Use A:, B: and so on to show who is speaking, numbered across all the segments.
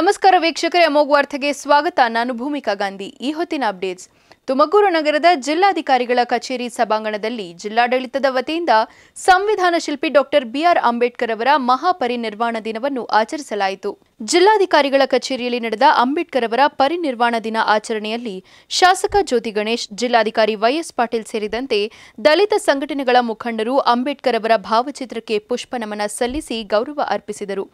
A: नमस्कार ನಮಸ್ಕಾರ ವೀಕ್ಷಕರೇ ಅಮೋಘ ವಾರ್ತೆಗೆ ಸ್ವಾಗತ. ನಾನು ಭೂಮಿಕಾ ಗಾಂಧಿ. ಈ ಹೊತ್ತಿನ ಅಪ್ಡೇಟ್ಸ್. ತುಮಕೂರು ನಗರದ ಜಿಲ್ಲಾಧಿಕಾರಿಗಳ ಕಚೇರಿ ಸಭಾಂಗಣದಲ್ಲಿ ಜಿಲ್ಲಾಡಳಿತದ ವತಿಯಿಂದ ಸಂವಿಧಾನ ಶಿಲ್ಪಿ ಡಾಕ್ಟರ್ ಬಿಆರ್ ಅಂಬೇಡ್ಕರ್ ಅವರ ಮಹಾಪರಿನಿರ್ವಾಣ ದಿನವನ್ನು ಆಚರಿಸಲಾಯಿತು. ಜಿಲ್ಲಾಧಿಕಾರಿಗಳ ಕಚೇರಿಯಲ್ಲಿ ನಡೆದ ಅಂಬೇಡ್ಕರ್ ಅವರ ಪರಿನಿರ್ವಾಣ ದಿನ ಆಚರಣೆಯಲ್ಲಿ ಶಾಸಕ ಜ್ಯೋತಿ ಗಣೇಶ್, ಜಿಲ್ಲಾಧಿಕಾರಿ ವೈಎಸ್ ಪಾಟೀಲ್ ಸೇರಿದಂತೆ ದಲಿತ ಸಂಘಟನೆಗಳ ಮುಖಂಡರು ಅಂಬೇಡ್ಕರ್ ಅವರ ಭಾವಚಿತ್ರಕ್ಕೆ ಪುಷ್ಪ ನಮನ ಸಲ್ಲಿಸಿ ಗೌರವ ಅರ್ಪಿಸಿದರು.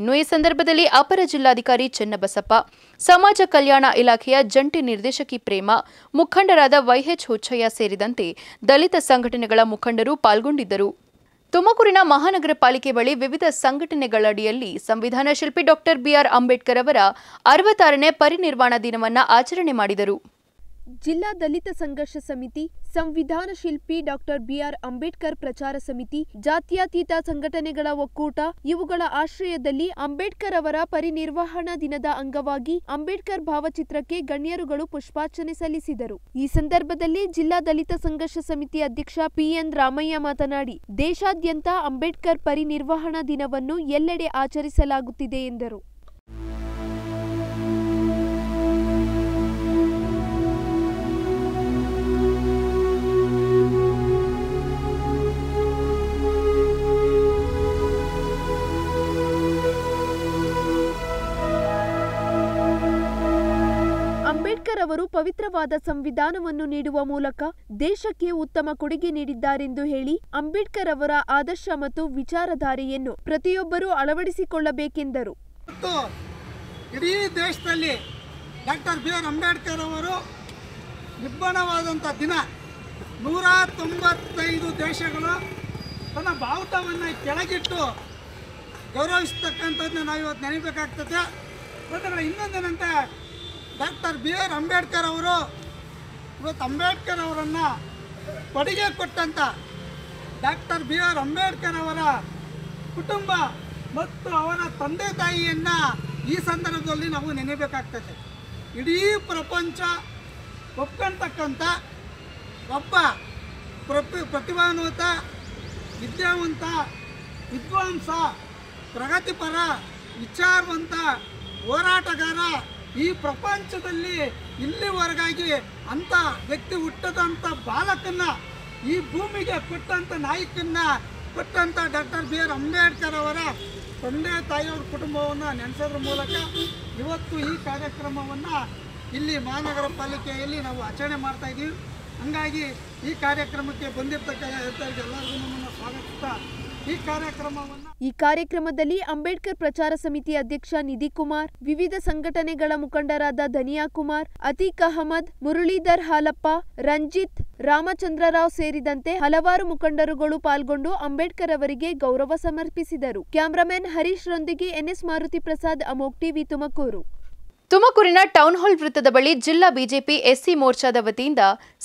A: ಇನ್ನು ಈ ಸಂದರ್ಭದಲ್ಲಿ ಅಪರ ಜಿಲ್ಲಾಧಿಕಾರಿ ಚೆನ್ನಬಸಪ್ಪ ಸಮಾಜ ಕಲ್ಯಾಣ ಇಲಾಖೆಯ ಜಂಟಿ ನಿರ್ದೇಶಕಿ ಪ್ರೇಮ, ಮುಖಂಡರಾದ ವೈಎಚ್ ಹುಚ್ಚಯ್ಯ ಸೇರಿದಂತೆ ದಲಿತ ಸಂಘಟನೆಗಳ ಮುಖಂಡರು ಪಾಲ್ಗೊಂಡಿದ್ದರು. ತುಮಕೂರಿನ ಮಹಾನಗರ ಪಾಲಿಕೆ ಬಳಿ ವಿವಿಧ ಸಂಘಟನೆಗಳಡಿಯಲ್ಲಿ ಸಂವಿಧಾನ ಶಿಲ್ಪಿ ಡಾಕ್ಟರ್ ಬಿಆರ್ ಅಂಬೇಡ್ಕರ್ ಅವರ ಅರವತ್ತಾರನೇ ಪರಿನಿರ್ವಾಣ ದಿನವನ್ನ ಆಚರಣೆ ಮಾಡಿದರು.
B: ಜಿಲ್ಲಾ ದಲಿತ ಸಂಘರ್ಷ ಸಮಿತಿ, ಸಂವಿಧಾನ ಶಿಲ್ಪಿ ಡಾಕ್ಟರ್ ಬಿಆರ್ ಅಂಬೇಡ್ಕರ್ ಪ್ರಚಾರ ಸಮಿತಿ, ಜಾತ್ಯತೀತ ಸಂಘಟನೆಗಳ ಒಕ್ಕೂಟ, ಇವುಗಳ ಆಶ್ರಯದಲ್ಲಿ ಅಂಬೇಡ್ಕರ್ ಅವರ ಪರಿನಿರ್ವಹಣಾ ದಿನದ ಅಂಗವಾಗಿ ಅಂಬೇಡ್ಕರ್ ಭಾವಚಿತ್ರಕ್ಕೆ ಗಣ್ಯರುಗಳು ಪುಷ್ಪಾರ್ಚನೆ ಸಲ್ಲಿಸಿದರು. ಈ ಸಂದರ್ಭದಲ್ಲಿ ಜಿಲ್ಲಾ ದಲಿತ ಸಂಘರ್ಷ ಸಮಿತಿ ಅಧ್ಯಕ್ಷ ಪಿಎನ್ ರಾಮಯ್ಯ ಮಾತನಾಡಿ, ದೇಶಾದ್ಯಂತ ಅಂಬೇಡ್ಕರ್ ಪರಿನಿರ್ವಹಣಾ ದಿನವನ್ನು ಎಲ್ಲೆಡೆ ಆಚರಿಸಲಾಗುತ್ತಿದೆ ಎಂದರು. ಅವರು ಪವಿತ್ರವಾದ ಸಂವಿಧಾನವನ್ನು ನೀಡುವ ಮೂಲಕ ದೇಶಕ್ಕೆ ಉತ್ತಮ ಕೊಡುಗೆ ನೀಡಿದ್ದಾರೆಂದು ಹೇಳಿ ಅಂಬೇಡ್ಕರ್ ಅವರ ಆದರ್ಶ ಮತ್ತು ವಿಚಾರಧಾರೆಯನ್ನು ಪ್ರತಿಯೊಬ್ಬರೂ ಅಳವಡಿಸಿಕೊಳ್ಳಬೇಕೆಂದರು.
C: ಇಡೀ ದೇಶದಲ್ಲಿ ಡಾಕ್ಟರ್ ಬಿ ಆರ್ ಅಂಬೇಡ್ಕರ್ ಅವರು ನಿಬ್ಬಣವಾದಂಥ ದಿನ. ನೂರ ತೊಂಬತ್ತೈದು ದೇಶಗಳು ತನ್ನ ಬಾವುಟವನ್ನು ಕೆಳಗಿಟ್ಟು ಗೌರವಿಸ್ತಕ್ಕಂಥದ್ದನ್ನ ನಾವು ಇವತ್ತು ನೆನಬೇಕಾಗ್ತದೆ ಮತ್ತು ಇನ್ನೊಂದೇನಂತೆ ಡಾಕ್ಟರ್ ಬಿ ಆರ್ ಅಂಬೇಡ್ಕರ್ ಅವರು, ಇವತ್ತು ಅಂಬೇಡ್ಕರ್ ಅವರನ್ನು ಕೊಡುಗೆ ಕೊಟ್ಟಂಥ ಡಾಕ್ಟರ್ ಬಿ ಆರ್ ಅಂಬೇಡ್ಕರ್ ಅವರ ಕುಟುಂಬ ಮತ್ತು ಅವರ ತಂದೆ ತಾಯಿಯನ್ನು ಈ ಸಂದರ್ಭದಲ್ಲಿ ನಾವು ನೆನೆಯಬೇಕಾಗ್ತದೆ ಇಡೀ ಪ್ರಪಂಚ ಒಪ್ಕೊಂತಕ್ಕಂಥ ಒಬ್ಬ ಪ್ರತಿ ಪ್ರತಿಭಾನ್ವಿತ ವಿದ್ಯಾವಂತ, ವಿದ್ವಾಂಸ, ಪ್ರಗತಿಪರ, ವಿಚಾರವಂತ, ಹೋರಾಟಗಾರ ಈ ಪ್ರಪಂಚದಲ್ಲಿ ಇಲ್ಲಿವರೆಗಾಗಿ ಅಂಥ ವ್ಯಕ್ತಿ ಹುಟ್ಟದಂಥ ಬಾಲಕನ್ನ, ಈ ಭೂಮಿಗೆ ಕೊಟ್ಟಂಥ ನಾಯಕನ್ನ ಕೊಟ್ಟಂಥ ಡಾಕ್ಟರ್ ಬಿ ಆರ್ ಅಂಬೇಡ್ಕರ್ ಅವರ ತಂದೆ ತಾಯಿಯವ್ರ ಕುಟುಂಬವನ್ನು ನೆನೆಸೋದ್ರ ಮೂಲಕ ಇವತ್ತು ಈ ಕಾರ್ಯಕ್ರಮವನ್ನು ಇಲ್ಲಿ ಮಹಾನಗರ ಪಾಲಿಕೆಯಲ್ಲಿ ನಾವು ಆಚರಣೆ ಮಾಡ್ತಾ ಇದ್ದೀವಿ. ಹಂಗಾಗಿ ಈ ಕಾರ್ಯಕ್ರಮಕ್ಕೆ ಬಂದಿರ್ತಕ್ಕಂಥ ಎಲ್ಲರಿಗೂ ನಮ್ಮನ್ನು ಸ್ವಾಗತಿಸ್ತಾ ಈ
B: ಕಾರ್ಯಕ್ರಮದಲ್ಲಿ ಅಂಬೇಡ್ಕರ್ ಪ್ರಚಾರ ಸಮಿತಿ ಅಧ್ಯಕ್ಷ ನಿಧಿ ಕುಮಾರ್ ವಿವಿಧ ಸಂಘಟನೆಗಳ ಮುಖಂಡರಾದ ಧನಿಯಾ ಕುಮಾರ್ ಅತೀಕ್ ಅಹಮದ್, ಮುರಳೀಧರ್ ಹಾಲಪ್ಪ, ರಂಜಿತ್, ರಾಮಚಂದ್ರರಾವ್ ಸೇರಿದಂತೆ ಹಲವಾರು ಮುಖಂಡರುಗಳು ಪಾಲ್ಗೊಂಡು ಅಂಬೇಡ್ಕರ್ ಅವರಿಗೆ ಗೌರವ ಸಮರ್ಪಿಸಿದರು. ಕ್ಯಾಮರಾಮನ್ ಹರೀಶ್ ರೊಂದಿಗೆ ಎನ್ಎಸ್ ಮಾರುತಿ ಪ್ರಸಾದ್, ಅಮೋಕ್ ಟಿವಿ ತುಮಕೂರು.
A: ತುಮಕೂರಿನ ಟೌನ್ ಹಾಲ್ ವೃತ್ತದ ಬಳಿ ಜಿಲ್ಲಾ ಬಿಜೆಪಿ ಎಸ್ಸಿ ಮೋರ್ಚಾದ ವತಿಯಿಂದ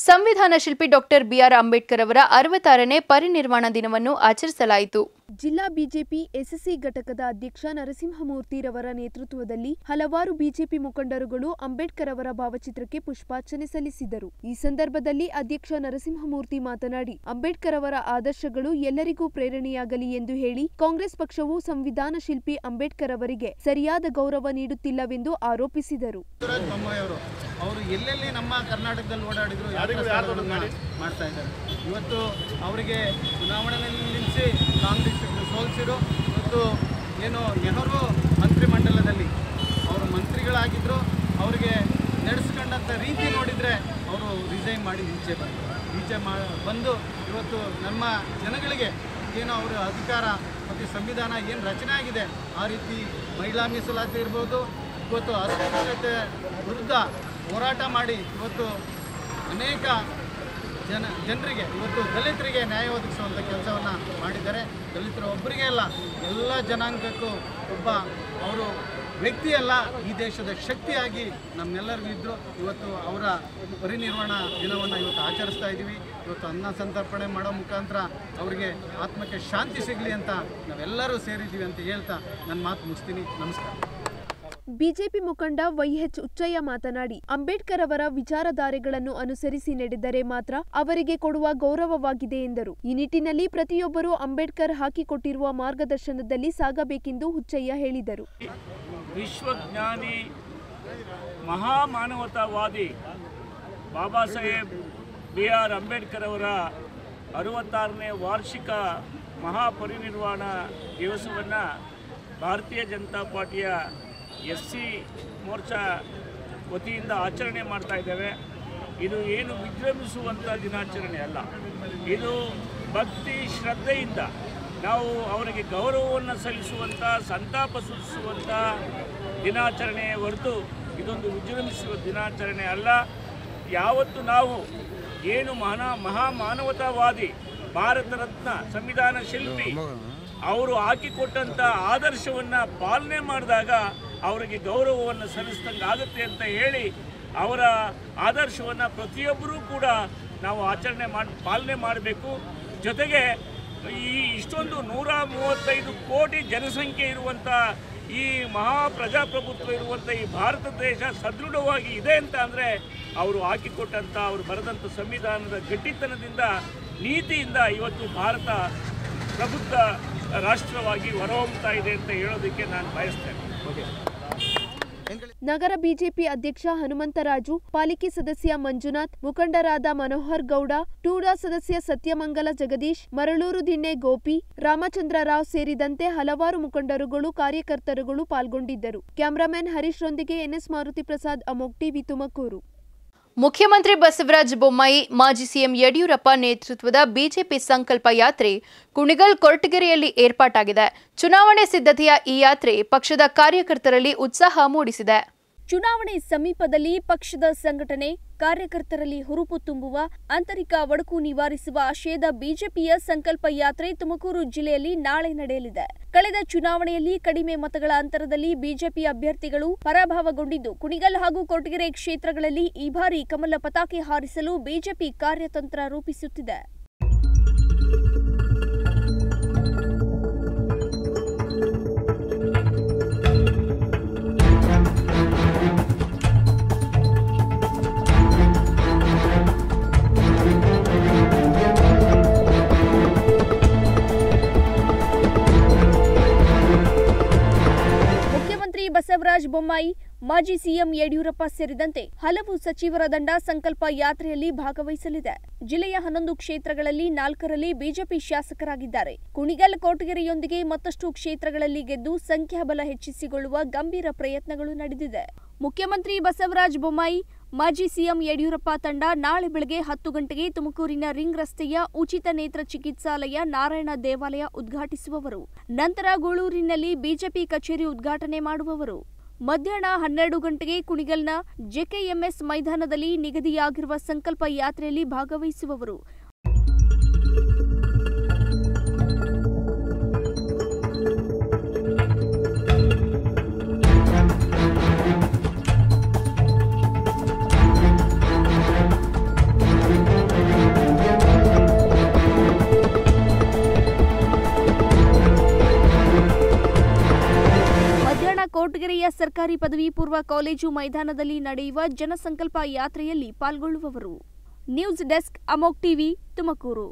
A: ಸಂವಿಧಾನ ಶಿಲ್ಪಿ ಡಾಕ್ಟರ್ ಬಿಆರ್ ಅಂಬೇಡ್ಕರ್ ಅವರ ಅರವತ್ತಾರನೇ ಪರಿನಿರ್ವಾಣ ದಿನವನ್ನು ಆಚರಿಸಲಾಯಿತು.
B: ಜಿಲ್ಲಾ ಬಿಜೆಪಿ ಎಸ್ಎಸ್ಸಿ ಘಟಕದ ಅಧ್ಯಕ್ಷ ನರಸಿಂಹಮೂರ್ತಿರವರ ನೇತೃತ್ವದಲ್ಲಿ ಹಲವಾರು ಬಿಜೆಪಿ ಮುಖಂಡರುಗಳು ಅಂಬೇಡ್ಕರ್ ಅವರ ಭಾವಚಿತ್ರಕ್ಕೆ ಪುಷ್ಪಾರ್ಚನೆ ಸಲ್ಲಿಸಿದರು. ಈ ಸಂದರ್ಭದಲ್ಲಿ ಅಧ್ಯಕ್ಷ ನರಸಿಂಹಮೂರ್ತಿ ಮಾತನಾಡಿ ಅಂಬೇಡ್ಕರ್ ಅವರ ಆದರ್ಶಗಳು ಎಲ್ಲರಿಗೂ ಪ್ರೇರಣೆಯಾಗಲಿ ಎಂದು ಹೇಳಿ ಕಾಂಗ್ರೆಸ್ ಪಕ್ಷವು ಸಂವಿಧಾನ ಶಿಲ್ಪಿ ಅಂಬೇಡ್ಕರ್ ಅವರಿಗೆ ಸರಿಯಾದ ಗೌರವ ನೀಡುತ್ತಿಲ್ಲವೆಂದು ಆರೋಪಿಸಿದರು.
D: ಅವರು ಎಲ್ಲೆಲ್ಲಿ ನಮ್ಮ ಕರ್ನಾಟಕದಲ್ಲಿ ಓಡಾಡಿದ್ರು ಮಾಡ್ತಾ ಇದ್ದಾರೆ. ಇವತ್ತು ಅವರಿಗೆ ಚುನಾವಣೆಯಲ್ಲಿ ನಿಲ್ಲಿಸಿ ಕಾಂಗ್ರೆಸ್ ಸೋಲಿಸಿರು ಮತ್ತು ಏನು ನೆಹರು ಮಂತ್ರಿಮಂಡಲದಲ್ಲಿ ಅವರು ಮಂತ್ರಿಗಳಾಗಿದ್ದರು ಅವರಿಗೆ ನಡೆಸ್ಕೊಂಡಂಥ ರೀತಿ ನೋಡಿದರೆ ಅವರು ರಿಸೈನ್ ಮಾಡಿ ಈಚೆ ಬಂದರು. ಈಚೆ ಮಾ, ಬಂದು ಇವತ್ತು ನಮ್ಮ ಜನಗಳಿಗೆ ಏನು ಅವರ ಅಧಿಕಾರ ಮತ್ತು ಸಂವಿಧಾನ ಏನು ರಚನೆ ಆಗಿದೆ, ಆ ರೀತಿ ಮಹಿಳಾ ಮೀಸಲಾತಿ ಇರ್ಬೋದು, ಇವತ್ತು ಅಸ್ಪೃಶ್ಯತೆ ವಿರುದ್ಧ ಹೋರಾಟ ಮಾಡಿ ಇವತ್ತು ಅನೇಕ ಜನ ಜನರಿಗೆ, ಇವತ್ತು ದಲಿತರಿಗೆ ನ್ಯಾಯ ಒದಗಿಸುವಂಥ ಕೆಲಸವನ್ನು ಮಾಡಿದ್ದಾರೆ. ದಲಿತರು ಒಬ್ಬರಿಗೆ ಅಲ್ಲ, ಎಲ್ಲ ಜನಾಂಗಕ್ಕೂ ಒಬ್ಬ ಅವರು ವ್ಯಕ್ತಿಯಲ್ಲ ಈ ದೇಶದ ಶಕ್ತಿಯಾಗಿ ನಮ್ಮೆಲ್ಲರಿಗೂ ಇದ್ದರು ಇವತ್ತು ಅವರ ಪರಿನಿರ್ವಾಣ ದಿನವನ್ನು ಇವತ್ತು ಆಚರಿಸ್ತಾ ಇದ್ದೀವಿ. ಇವತ್ತು ಅನ್ನ ಸಂತರ್ಪಣೆ ಮಾಡೋ ಮುಖಾಂತರ ಅವರಿಗೆ ಆತ್ಮಕ್ಕೆ ಶಾಂತಿ ಸಿಗಲಿ ಅಂತ ನಾವೆಲ್ಲರೂ ಸೇರಿದ್ದೀವಿ ಅಂತ ಹೇಳ್ತಾ ನನ್ನ ಮಾತು ಮುಗಿಸ್ತೀನಿ. ನಮಸ್ಕಾರ.
B: ಬಿಜೆಪಿ ಮುಖಂಡ ವೈಎಚ್ ಉಚ್ಚಯ್ಯ ಮಾತನಾಡಿ, ಅಂಬೇಡ್ಕರ್ ಅವರ ವಿಚಾರಧಾರೆಗಳನ್ನು ಅನುಸರಿಸಿ ನಡೆದರೆ ಮಾತ್ರ ಅವರಿಗೆ ಕೊಡುವ ಗೌರವವಾಗಿದೆ ಎಂದರು. ಈ ನಿಟ್ಟಿನಲ್ಲಿ ಪ್ರತಿಯೊಬ್ಬರೂ ಅಂಬೇಡ್ಕರ್ ಹಾಕಿಕೊಟ್ಟಿರುವ ಮಾರ್ಗದರ್ಶನದಲ್ಲಿ ಸಾಗಬೇಕೆಂದು ಹುಚ್ಚಯ್ಯ ಹೇಳಿದರು.
E: ವಿಶ್ವಜ್ಞಾನಿ, ಮಹಾಮಾನವತಾವಾದಿ ಬಾಬಾ ಸಾಹೇಬ್ ಬಿ ಆರ್ ಅಂಬೇಡ್ಕರ್ ಅವರ ಅರವತ್ತಾರನೇ ವಾರ್ಷಿಕ ಮಹಾಪರಿನಿರ್ವಾಣ ದಿವಸವನ್ನು ಭಾರತೀಯ ಜನತಾ ಪಾರ್ಟಿಯ ಎಸ್ ಸಿ ಮೋರ್ಚಾ ವತಿಯಿಂದ ಆಚರಣೆ ಮಾಡ್ತಾ ಇದ್ದೇವೆ. ಇದು ಏನು ವಿಜೃಂಭಿಸುವಂಥ ದಿನಾಚರಣೆ ಅಲ್ಲ. ಇದು ಭಕ್ತಿ ಶ್ರದ್ಧೆಯಿಂದ ನಾವು ಅವರಿಗೆ ಗೌರವವನ್ನು ಸಲ್ಲಿಸುವಂಥ ಸಂತಾಪ ಸೂಚಿಸುವಂಥ ದಿನಾಚರಣೆ ಹೊರತು ಇದೊಂದು ವಿಜೃಂಭಿಸುವ ದಿನಾಚರಣೆ ಅಲ್ಲ. ಯಾವತ್ತು ನಾವು ಏನು ಮಹಾ ಮಹಾಮಾನವತಾವಾದಿ, ಭಾರತ ರತ್ನ ಸಂವಿಧಾನ ಶಿಲ್ಪಿ, ಅವರು ಹಾಕಿಕೊಟ್ಟಂಥ ಆದರ್ಶವನ್ನು ಪಾಲನೆ ಮಾಡಿದಾಗ ಅವರಿಗೆ ಗೌರವವನ್ನು ಸಲ್ಲಿಸಿದಂಗೆ ಆಗುತ್ತೆ ಅಂತ ಹೇಳಿ ಅವರ ಆದರ್ಶವನ್ನು ಪ್ರತಿಯೊಬ್ಬರೂ ಕೂಡ ನಾವು ಆಚರಣೆ ಮಾಡಿ, ಪಾಲನೆ ಮಾಡಬೇಕು. ಜೊತೆಗೆ ಈ ಇಷ್ಟೊಂದು ನೂರ ಮೂವತ್ತೈದು ಕೋಟಿ ಜನಸಂಖ್ಯೆ ಇರುವಂಥ ಈ ಮಹಾ ಪ್ರಜಾಪ್ರಭುತ್ವ ಇರುವಂಥ ಈ ಭಾರತ ದೇಶ ಸದೃಢವಾಗಿ ಇದೆ ಅಂತ ಅಂದರೆ ಅವರು ಹಾಕಿಕೊಟ್ಟಂಥ, ಅವರು ಬರೆದಂಥ ಸಂವಿಧಾನದ ಗಟ್ಟಿತನದಿಂದ, ನೀತಿಯಿಂದ ಇವತ್ತು ಭಾರತ ಪ್ರಬುದ್ಧ ರಾಷ್ಟ್ರವಾಗಿ ಹೊರಹೊಮ್ಮುತ್ತಾ ಇದೆ ಅಂತ ಹೇಳೋದಕ್ಕೆ ನಾನು ಬಯಸ್ತೇನೆ.
B: ನಗರ ಬಿಜೆಪಿ ಅಧ್ಯಕ್ಷ ಹನುಮಂತರಾಜು, ಪಾಲಿಕೆ ಸದಸ್ಯ ಮಂಜುನಾಥ್, ಮುಖಂಡರಾದ ಮನೋಹರ್ ಗೌಡ, ಟೂಡಾ ಸದಸ್ಯ ಸತ್ಯಮಂಗಲ ಜಗದೀಶ್, ಮರಳೂರು ದಿಣ್ಣೆ ಗೋಪಿ, ರಾಮಚಂದ್ರ ರಾವ್ ಸೇರಿದಂತೆ ಹಲವಾರು ಮುಖಂಡರುಗಳು, ಕಾರ್ಯಕರ್ತರುಗಳು ಪಾಲ್ಗೊಂಡಿದ್ದರು. ಕ್ಯಾಮರಾಮನ್ ಹರೀಶ್ ರೊಂದಿಗೆ ಎನ್ಎಸ್ ಮಾರುತಿ ಪ್ರಸಾದ್, ಅಮೋಕ್ ಟಿವಿ ತುಮಕೂರು.
A: ಮುಖ್ಯಮಂತ್ರಿ ಬಸವರಾಜ ಬೊಮ್ಮಾಯಿ, ಮಾಜಿ ಸಿಎಂ ಯಡಿಯೂರಪ್ಪ ನೇತೃತ್ವದ ಬಿಜೆಪಿ ಸಂಕಲ್ಪ ಯಾತ್ರೆ ಕುಣಿಗಲ್ ಕೊರಟಗೆರೆಯಲ್ಲಿ ಏರ್ಪಾಟಾಗಿದೆ. ಚುನಾವಣೆ ಸಿದ್ಧತೆಯ ಈ ಯಾತ್ರೆ ಪಕ್ಷದ ಕಾರ್ಯಕರ್ತರಲ್ಲಿ ಉತ್ಸಾಹ ಮೂಡಿಸಿದೆ.
F: ಚುನಾವಣೆ ಸಮೀಪದಲ್ಲಿ ಪಕ್ಷದ ಸಂಘಟನೆ ಕಾರ್ಯಕರ್ತರಲ್ಲಿ ಹುರುಪು ತುಂಬುವ, ಆಂತರಿಕ ಒಡಕು ನಿವಾರಿಸುವ ಆಶಯದ ಬಿಜೆಪಿಯ ಸಂಕಲ್ಪ ಯಾತ್ರೆ ತುಮಕೂರು ಜಿಲ್ಲೆಯಲ್ಲಿ ನಾಳೆ ನಡೆಯಲಿದೆ. ಕಳೆದ ಚುನಾವಣೆಯಲ್ಲಿ ಕಡಿಮೆ ಮತಗಳ ಅಂತರದಲ್ಲಿ ಬಿಜೆಪಿ ಅಭ್ಯರ್ಥಿಗಳು ಪರಾಭವಗೊಂಡಿದ್ದು, ಕುಣಿಗಲ್ ಹಾಗೂ ಕೊಟ್ಟಿಗೆರೆ ಕ್ಷೇತ್ರಗಳಲ್ಲಿ ಈ ಬಾರಿ ಕಮಲ ಪತಾಕೆ ಹಾರಿಸಲು ಬಿಜೆಪಿ ಕಾರ್ಯತಂತ್ರ ರೂಪಿಸುತ್ತಿದೆ. ಬಸವರಾಜ ಬೊಮ್ಮಾಯಿ, ಮಾಜಿ ಸಿಎಂ ಯಡಿಯೂರಪ್ಪ ಸೇರಿದಂತೆ ಹಲವು ಸಚಿವರ ದಂಡ ಸಂಕಲ್ಪ ಯಾತ್ರೆಯಲ್ಲಿ ಭಾಗವಹಿಸಲಿದೆ. ಜಿಲ್ಲೆಯ ಹನ್ನೊಂದು ಕ್ಷೇತ್ರಗಳಲ್ಲಿ ನಾಲ್ಕರಲ್ಲಿ ಬಿಜೆಪಿ ಶಾಸಕರಾಗಿದ್ದಾರೆ. ಕುಣಿಗಲ್ ಕೋಟಗೆರೆಯೊಂದಿಗೆ ಮತ್ತಷ್ಟು ಕ್ಷೇತ್ರಗಳಲ್ಲಿ ಗೆದ್ದು ಸಂಖ್ಯಾಬಲ ಹೆಚ್ಚಿಸಿಕೊಳ್ಳುವ ಗಂಭೀರ ಪ್ರಯತ್ನಗಳು ನಡೆದಿದೆ. ಮುಖ್ಯಮಂತ್ರಿ ಬಸವರಾಜ ಬೊಮ್ಮಾಯಿ ಮಾಜಿ ಸಿಎಂ ಯಡಿಯೂರಪ್ಪ ತಂಡ ನಾಳೆ ಬೆಳಗ್ಗೆ ಹತ್ತು ಗಂಟೆಗೆ ತುಮಕೂರಿನ ರಿಂಗ್ ರಸ್ತೆಯ ಉಚಿತ ನೇತ್ರ ಚಿಕಿತ್ಸಾಲಯ ನಾರಾಯಣ ದೇವಾಲಯ ಉದ್ಘಾಟಿಸುವವರು. ನಂತರ ಗೂಳೂರಿನಲ್ಲಿ ಬಿಜೆಪಿ ಕಚೇರಿ ಉದ್ಘಾಟನೆ ಮಾಡುವವರು. ಮಧ್ಯಾಹ್ನ ಹನ್ನೆರಡು ಗಂಟೆಗೆ ಕುಣಿಗಲ್ನ ಜೆಕೆಎಂಎಸ್ ಮೈದಾನದಲ್ಲಿ ನಿಗದಿಯಾಗಿರುವ ಸಂಕಲ್ಪ ಯಾತ್ರೆಯಲ್ಲಿ ಭಾಗವಹಿಸುವವರು. ಕೋಟಗೆರೆಯ ಸರ್ಕಾರಿ ಪದವಿ ಪೂರ್ವ ಕಾಲೇಜು ಮೈದಾನದಲ್ಲಿ ನಡೆಯುವ ಜನಸಂಕಲ್ಪ ಯಾತ್ರೆಯಲ್ಲಿ ಪಾಲ್ಗೊಳ್ಳುವವರು. ನ್ಯೂಸ್ ಡೆಸ್ಕ್ ಅಮೋಕ್ ಟಿವಿ, ತುಮಕೂರು.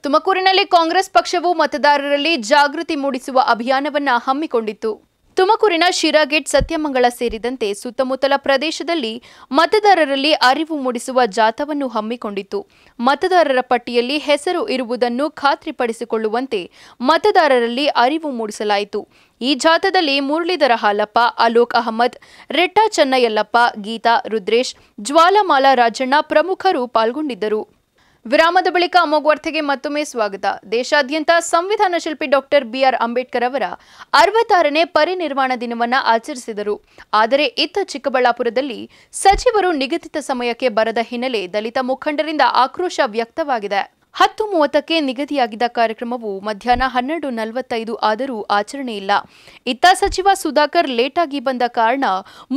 A: ತುಮಕೂರಿನಲ್ಲಿ ಕಾಂಗ್ರೆಸ್ ಪಕ್ಷವು ಮತದಾರರಲ್ಲಿ ಜಾಗೃತಿ ಮೂಡಿಸುವ ಅಭಿಯಾನವನ್ನು ಹಮ್ಮಿಕೊಂಡಿತ್ತು. ತುಮಕೂರಿನ ಶಿರಾಗೇಟ್ ಸತ್ಯಮಂಗಳ ಸೇರಿದಂತೆ ಸುತ್ತಮುತ್ತಲ ಪ್ರದೇಶದಲ್ಲಿ ಮತದಾರರಲ್ಲಿ ಅರಿವು ಮೂಡಿಸುವ ಜಾಥವನ್ನು ಹಮ್ಮಿಕೊಂಡಿತ್ತು. ಮತದಾರರ ಪಟ್ಟಿಯಲ್ಲಿ ಹೆಸರು ಇರುವುದನ್ನು ಖಾತ್ರಿಪಡಿಸಿಕೊಳ್ಳುವಂತೆ ಮತದಾರರಲ್ಲಿ ಅರಿವು ಮೂಡಿಸಲಾಯಿತು. ಈ ಜಾಥದಲ್ಲಿ ಮುರಳೀಧರ ಹಾಲಪ್ಪ, ಅಲೋಕ್ ಅಹಮದ್, ರೆಟ್ಟಾ ಚೆನ್ನಯಲ್ಲಪ್ಪ ಗೀತಾ ರುದ್ರೇಶ್, ಜ್ವಾಲಾಮಾಲಾ ರಾಜಣ್ಣ ಪ್ರಮುಖರು ಪಾಲ್ಗೊಂಡಿದ್ದರು. ವಿರಾಮದ ಬಳಿಕ ಅಮೋಘವಾರ್ತೆಗೆ ಮತ್ತೊಮ್ಮೆ ಸ್ವಾಗತ. ದೇಶಾದ್ಯಂತ ಸಂವಿಧಾನ ಶಿಲ್ಪಿ ಡಾಕ್ಟರ್ ಬಿಆರ್ ಅಂಬೇಡ್ಕರ್ ಅವರ ಅರವತ್ತಾರನೇ ಪರಿನಿರ್ವಾಣ ದಿನವನ್ನ ಆಚರಿಸಿದರು. ಆದರೆ ಇತ್ತ ಚಿಕ್ಕಬಳ್ಳಾಪುರದಲ್ಲಿ ಸಚಿವರು ನಿಗದಿತ ಸಮಯಕ್ಕೆ ಬರದ ಹಿನ್ನೆಲೆ ದಲಿತ ಮುಖಂಡರಿಂದ ಆಕ್ರೋಶ ವ್ಯಕ್ತವಾಗಿದೆ. ಹತ್ತು ಮೂವತ್ತಕ್ಕೆ ನಿಗದಿಯಾಗಿದ್ದ ಕಾರ್ಯಕ್ರಮವು ಮಧ್ಯಾಹ್ನ ಹನ್ನೆರಡು ನಲವತ್ತೈದು ಆದರೂ ಆಚರಣೆ ಇಲ್ಲ. ಇತ್ತ ಸಚಿವ ಸುಧಾಕರ್ ಲೇಟಾಗಿ ಬಂದ ಕಾರಣ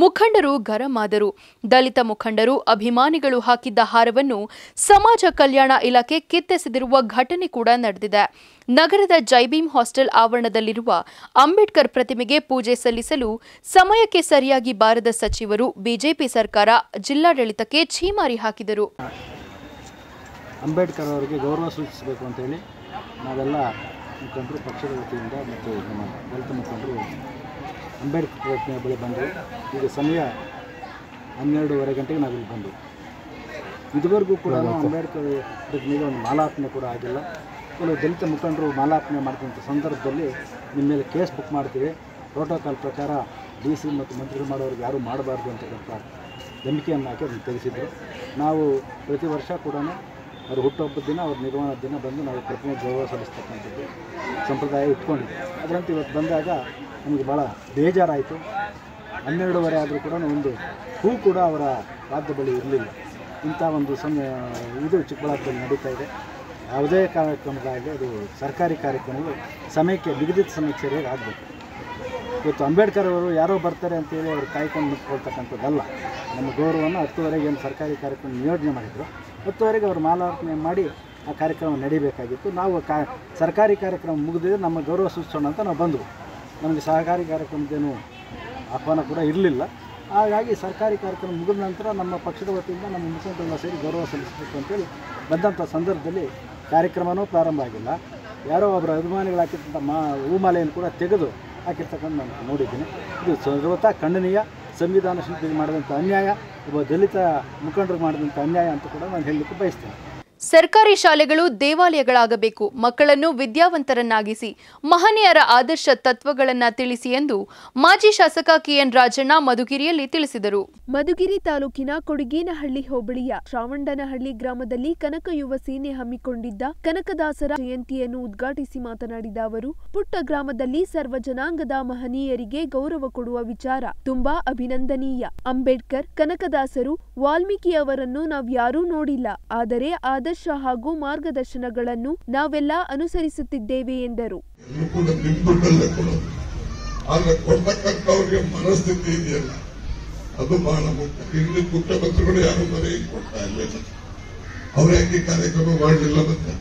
A: ಮುಖಂಡರು ಗರಂ ಆದರು ದಲಿತ ಮುಖಂಡರು ಅಭಿಮಾನಿಗಳು ಹಾಕಿದ್ದ ಹಾರವನ್ನು ಸಮಾಜ ಕಲ್ಯಾಣ ಇಲಾಖೆ ಕಿತ್ತೆಸೆದಿರುವ ಘಟನೆ ಕೂಡ ನಡೆದಿದೆ. ನಗರದ ಜೈಬೀಮ್ ಹಾಸ್ಟೆಲ್ ಆವರಣದಲ್ಲಿರುವ ಅಂಬೇಡ್ಕರ್ ಪ್ರತಿಮೆಗೆ ಪೂಜೆ ಸಲ್ಲಿಸಲು ಸಮಯಕ್ಕೆ ಸರಿಯಾಗಿ ಬಾರದ ಸಚಿವರು ಬಿಜೆಪಿ ಸರ್ಕಾರ ಜಿಲ್ಲಾಡಳಿತಕ್ಕೆ ಛೀಮಾರಿ ಹಾಕಿದರು.
G: ಅಂಬೇಡ್ಕರ್ ಅವರಿಗೆ ಗೌರವ ಸೂಚಿಸಬೇಕು ಅಂತೇಳಿ ನಾವೆಲ್ಲ ಮುಖಂಡರು, ಪಕ್ಷದ ವತಿಯಿಂದ ಮತ್ತು ನಮ್ಮ ದಲಿತ ಮುಖಂಡರು ಅಂಬೇಡ್ಕರ್ ಪ್ರತಿಮೆ ಬಳಿ ಬಂದರು ಈಗ ಸಮಯ ಹನ್ನೆರಡೂವರೆ ಗಂಟೆಗೆ ನಾವಿಲ್ಲಿ ಬಂದು. ಇದುವರೆಗೂ ಕೂಡ ಅಂಬೇಡ್ಕರ್ ಪ್ರತಿಮೆಗೆ ಒಂದು ಮಾಲಾರ್ಪಣೆ ಕೂಡ ಆಗಿಲ್ಲ. ಕೆಲವು ದಲಿತ ಮುಖಂಡರು ಮಾಲಾರ್ಪಣೆ ಮಾಡಿದಂಥ ಸಂದರ್ಭದಲ್ಲಿ ನಿಮ್ಮ ಮೇಲೆ ಕೇಸ್ ಬುಕ್ ಮಾಡ್ತೀವಿ. ಪ್ರೋಟೋಕಾಲ್ ಪ್ರಕಾರ ಡಿ ಸಿ ಮತ್ತು ಮಂತ್ರಿಗಳು ಮಾಡೋರಿಗೆ ಯಾರೂ ಮಾಡಬಾರ್ದು ಅಂತಕ್ಕಂಥ ನಂಬಿಕೆಯನ್ನು ಹಾಕಿ ಅದನ್ನು ತೆಗೆಸಿದ್ರು. ನಾವು ಪ್ರತಿ ವರ್ಷ ಕೂಡ ಅವ್ರ ಹುಟ್ಟುಹಬ್ಬದ ದಿನ, ಅವ್ರ ನಿರ್ವಹಣಾ ದಿನ ಬಂದು ನಾವು ಪ್ರತಿಮೆ ಗೌರವ ಸಲ್ಲಿಸ್ತಕ್ಕಂಥದ್ದು ಸಂಪ್ರದಾಯ ಇಟ್ಕೊಂಡಿದ್ದೆ ಅದರಂತೆ ಇವತ್ತು ಬಂದಾಗ ನಮಗೆ ಭಾಳ ಬೇಜಾರಾಯಿತು. ಹನ್ನೆರಡುವರೆ ಆದರೂ ಕೂಡ ಒಂದು ಹೂ ಕೂಡ ಅವರ ಪಾದ ಬಳಿ ಇರಲಿಲ್ಲ. ಇಂಥ ಒಂದು ಸಮಯ ಇದು ಚಿಕ್ಕಬಳ್ಳಾಪುರದಲ್ಲಿ ನಡೀತಾ ಇದೆ. ಯಾವುದೇ ಕಾರ್ಯಕ್ರಮಗಳಾಗಲಿ ಅದು ಸರ್ಕಾರಿ ಕಾರ್ಯಕ್ರಮಗಳು ಸಮಯಕ್ಕೆ, ನಿಗದಿತ ಸಮಯಕ್ಕೆ ಸರಿಯಾಗಿ ಆಗಬೇಕು. ಇವತ್ತು ಅಂಬೇಡ್ಕರ್ ಅವರು ಯಾರೋ ಬರ್ತಾರೆ ಅಂತೇಳಿ ಅವರು ಕಾಯ್ಕೊಂಡು ನಿಂತ್ಕೊಳ್ತಕ್ಕಂಥದ್ದಲ್ಲ. ನಮ್ಮ ಗೌರವವನ್ನು ಹತ್ತುವರೆಗೆ ಏನು ಸರ್ಕಾರಿ ಕಾರ್ಯಕ್ರಮ ನಿಯೋಜನೆ ಮಾಡಿದ್ರು. ಹತ್ತುವರೆಗೆ ಅವರು ಮಾಲಾರ್ಪಣೆ ಮಾಡಿ ಆ ಕಾರ್ಯಕ್ರಮ ನಡೀಬೇಕಾಗಿತ್ತು. ನಾವು ಕಾ, ಸರ್ಕಾರಿ ಕಾರ್ಯಕ್ರಮ ಮುಗಿದಿದೆ, ನಮ್ಮ ಗೌರವ ಸೂಚಿಸೋಣ ಅಂತ ನಾವು ಬಂದವು. ನಮಗೆ ಸಹಕಾರಿ ಕಾರ್ಯಕ್ರಮದೇನು ಆಹ್ವಾನ ಕೂಡ ಇರಲಿಲ್ಲ. ಹಾಗಾಗಿ ಸರ್ಕಾರಿ ಕಾರ್ಯಕ್ರಮ ಮುಗಿದ ನಂತರ ನಮ್ಮ ಪಕ್ಷದ ವತಿಯಿಂದ ನಮ್ಮ ಮುಖಂಡರೆಲ್ಲ ಸೇರಿ ಗೌರವ ಸಲ್ಲಿಸಬೇಕು ಅಂತೇಳಿ ಬಂದಂಥ ಸಂದರ್ಭದಲ್ಲಿ ಕಾರ್ಯಕ್ರಮವೂ ಪ್ರಾರಂಭ ಆಗಿಲ್ಲ. ಯಾರೋ ಒಬ್ಬರ ಅಭಿಮಾನಿಗಳು ಹಾಕಿರ್ತಕ್ಕಂಥ ಮಾ, ಹೂಮಾಲೆಯನ್ನು ಕೂಡ ತೆಗೆದು ಹಾಕಿರ್ತಕ್ಕಂಥ ನಾನು ನೋಡಿದ್ದೀನಿ. ಇದು ಸರ್ವತಾ ಖಂಡನೀಯ. ಸಂವಿಧಾನ ಶಿಲ್ಪಿಗೆ ಮಾಡಿದಂಥ ಅನ್ಯಾಯ ಒಬ್ಬ ದಲಿತ ಮುಖಂಡರು ಮಾಡಿದಂಥ ಅನ್ಯಾಯ ಅಂತ ಕೂಡ ನಾನು ಹೇಳಲಿಕ್ಕೆ ಬಯಸ್ತೇನೆ.
A: ಸರ್ಕಾರಿ ಶಾಲೆಗಳು ದೇವಾಲಯಗಳಾಗಬೇಕು. ಮಕ್ಕಳನ್ನು ವಿದ್ಯಾವಂತರನ್ನಾಗಿಸಿ, ಮಹನೀಯರ ಆದರ್ಶ ತತ್ವಗಳನ್ನು ತಿಳಿಸಿ ಎಂದು ಮಾಜಿ ಶಾಸಕ ಕೆಎನ್ ರಾಜಣ್ಣ ಮಧುಗಿರಿಯಲ್ಲಿ ತಿಳಿಸಿದರು.
B: ಮಧುಗಿರಿ ತಾಲೂಕಿನ ಕೊಡಗೇನಹಳ್ಳಿ ಹೋಬಳಿಯ ಶ್ರಾವಣನಹಳ್ಳಿ ಗ್ರಾಮದಲ್ಲಿ ಕನಕ ಯುವ ಸೇನೆ ಹಮ್ಮಿಕೊಂಡಿದ್ದ ಕನಕದಾಸರ ಜಯಂತಿಯನ್ನು ಉದ್ಘಾಟಿಸಿ ಮಾತನಾಡಿದ ಅವರು, ಪುಟ್ಟ ಗ್ರಾಮದಲ್ಲಿ ಸರ್ವ ಜನಾಂಗದ ಮಹನೀಯರಿಗೆ ಗೌರವ ಕೊಡುವ ವಿಚಾರ ತುಂಬಾ ಅಭಿನಂದನೀಯ. ಅಂಬೇಡ್ಕರ್, ಕನಕದಾಸರು ವಾಲ್ಮೀಕಿ ಅವರನ್ನು ನಾವ್ಯಾರೂ ನೋಡಿಲ್ಲ, ಆದರೆ ಆದರ್ಶ ಹಾಗೂ ಮಾರ್ಗದರ್ಶನಗಳನ್ನು ನಾವೆಲ್ಲ ಅನುಸರಿಸುತ್ತಿದ್ದೇವೆ ಎಂದರು.
H: ಅದು ಬಹಳ ಮುಖ್ಯ. ಇಲ್ಲಿ ಮುಖ್ಯಮಂತ್ರಿಗಳು ಯಾರು ಮನೆಗೆ ಕೊಡ್ತಾ ಇಲ್ಲ ಅವ್ರು ಯಾಕೆ ಕಾರ್ಯಕ್ರಮ ಮಾಡಲಿಲ್ಲ ಮತ್ತೆ?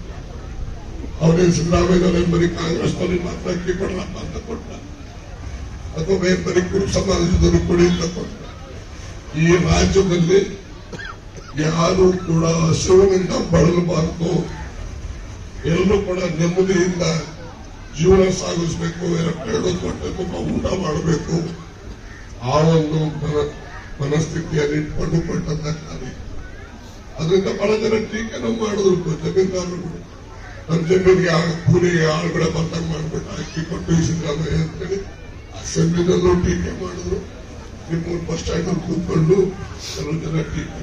H: ಅವರೇ ಸಿದ್ದರಾಮಯ್ಯ ಬರೀ ಕಾಂಗ್ರೆಸ್ನಲ್ಲಿ ಮಾತ್ರ ಅಕ್ಕಿ ಕೊಡಲಪ್ಪ ಅಂತ ಕೊಟ್ಟ? ಅಥವಾ ಬೇರೆ ಬರೀ ಕುರು ಸಮಾಜದವರು ಕೊಡಿ ಅಂತ ಕೊಟ್ಟ? ಈ ರಾಜ್ಯದಲ್ಲಿ ಯಾರು ಕೂಡ ಹಸಿವಿನಿಂದ ಬಳಲಬಾರದು. ಎಲ್ಲರೂ ಕೂಡ ನೆಮ್ಮದಿಯಿಂದ ಜೀವನ ಸಾಗಿಸಬೇಕು ಎರಡು ಗಂಟೆ ತುಂಬ ಊಟ ಮಾಡಬೇಕು. ಆ ಒಂದು ಮನಸ್ಥಿತಿಯಲ್ಲಿ ಇಟ್ಕೊಂಡು ಕೊಟ್ಟಂತ ಕಾರ್ಯ. ಅದರಿಂದ ಬಹಳ ಜನ ಟೀಕೆನೂ ಮಾಡಿದ್ರು ಜಮೀನ್ದಾರರು ನಮ್ಮ ಜಮೀನಿಗೆ ಕೂಲಿಗೆ ಆಳುಗಳ ಬಂದಾಗ ಮಾಡ್ಬಿಟ್ಟು ಅಕ್ಕಿ ಕೊಟ್ಟು ಸಿದ್ದರಾಮಯ್ಯ ಅಂತೇಳಿ ಅಸೆಂಬ್ಲಿನಲ್ಲೂ ಟೀಕೆ ಮಾಡಿದ್ರು. ನಿಮ್ಮ ಬಸ್ ಸ್ಟ್ಯಾಂಡ್ ಕೂತ್ಕೊಂಡು ಕೆಲವು ಜನ ಟೀಕೆ.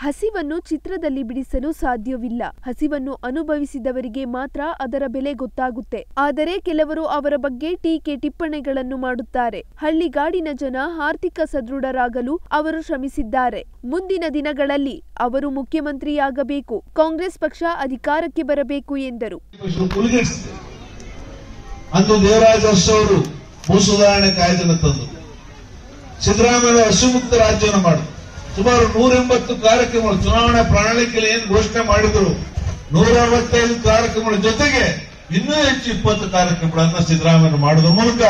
B: ಹಸಿವನ್ನು ಚಿತ್ರದಲ್ಲಿ ಬಿಡಿಸಲು ಸಾಧ್ಯವಿಲ್ಲ. ಹಸಿವನ್ನು ಅನುಭವಿಸಿದವರಿಗೆ ಮಾತ್ರ ಅದರ ಬೆಲೆ ಗೊತ್ತಾಗುತ್ತೆ. ಆದರೆ ಕೆಲವರು ಅವರ ಬಗ್ಗೆ ಟೀಕೆ ಟಿಪ್ಪಣಿಗಳನ್ನು ಮಾಡುತ್ತಾರೆ. ಹಳ್ಳಿಗಾಡಿನ ಜನ ಆರ್ಥಿಕ ಸದೃಢರಾಗಲು ಅವರು ಶ್ರಮಿಸಿದ್ದಾರೆ. ಮುಂದಿನ ದಿನಗಳಲ್ಲಿ ಅವರು ಮುಖ್ಯಮಂತ್ರಿಯಾಗಬೇಕು. ಕಾಂಗ್ರೆಸ್ ಪಕ್ಷ ಅಧಿಕಾರಕ್ಕೆ ಬರಬೇಕು ಎಂದರು.
I: ಅಂದು ದೇವರಾಜ ಅವರು ಸುಧಾರಣೆ ತಂದರು ಸಿದ್ದರಾಮಯ್ಯ ಹಸುಮುಕ್ತ ರಾಜ್ಯವನ್ನು ಮಾಡಿದ್ರು. ಸುಮಾರು ನೂರೆಂಬತ್ತು ಕಾರ್ಯಕ್ರಮಗಳು, ಚುನಾವಣಾ ಪ್ರಣಾಳಿಕೆಯಲ್ಲಿ ಏನು ಘೋಷಣೆ ಮಾಡಿದ್ರು ನೂರ ಅರವತ್ತೈದು ಕಾರ್ಯಕ್ರಮಗಳ ಜೊತೆಗೆ ಇನ್ನೂ ಹೆಚ್ಚು ಇಪ್ಪತ್ತು ಕಾರ್ಯಕ್ರಮಗಳನ್ನು ಸಿದ್ದರಾಮಯ್ಯ ಮಾಡುವ ಮೂಲಕ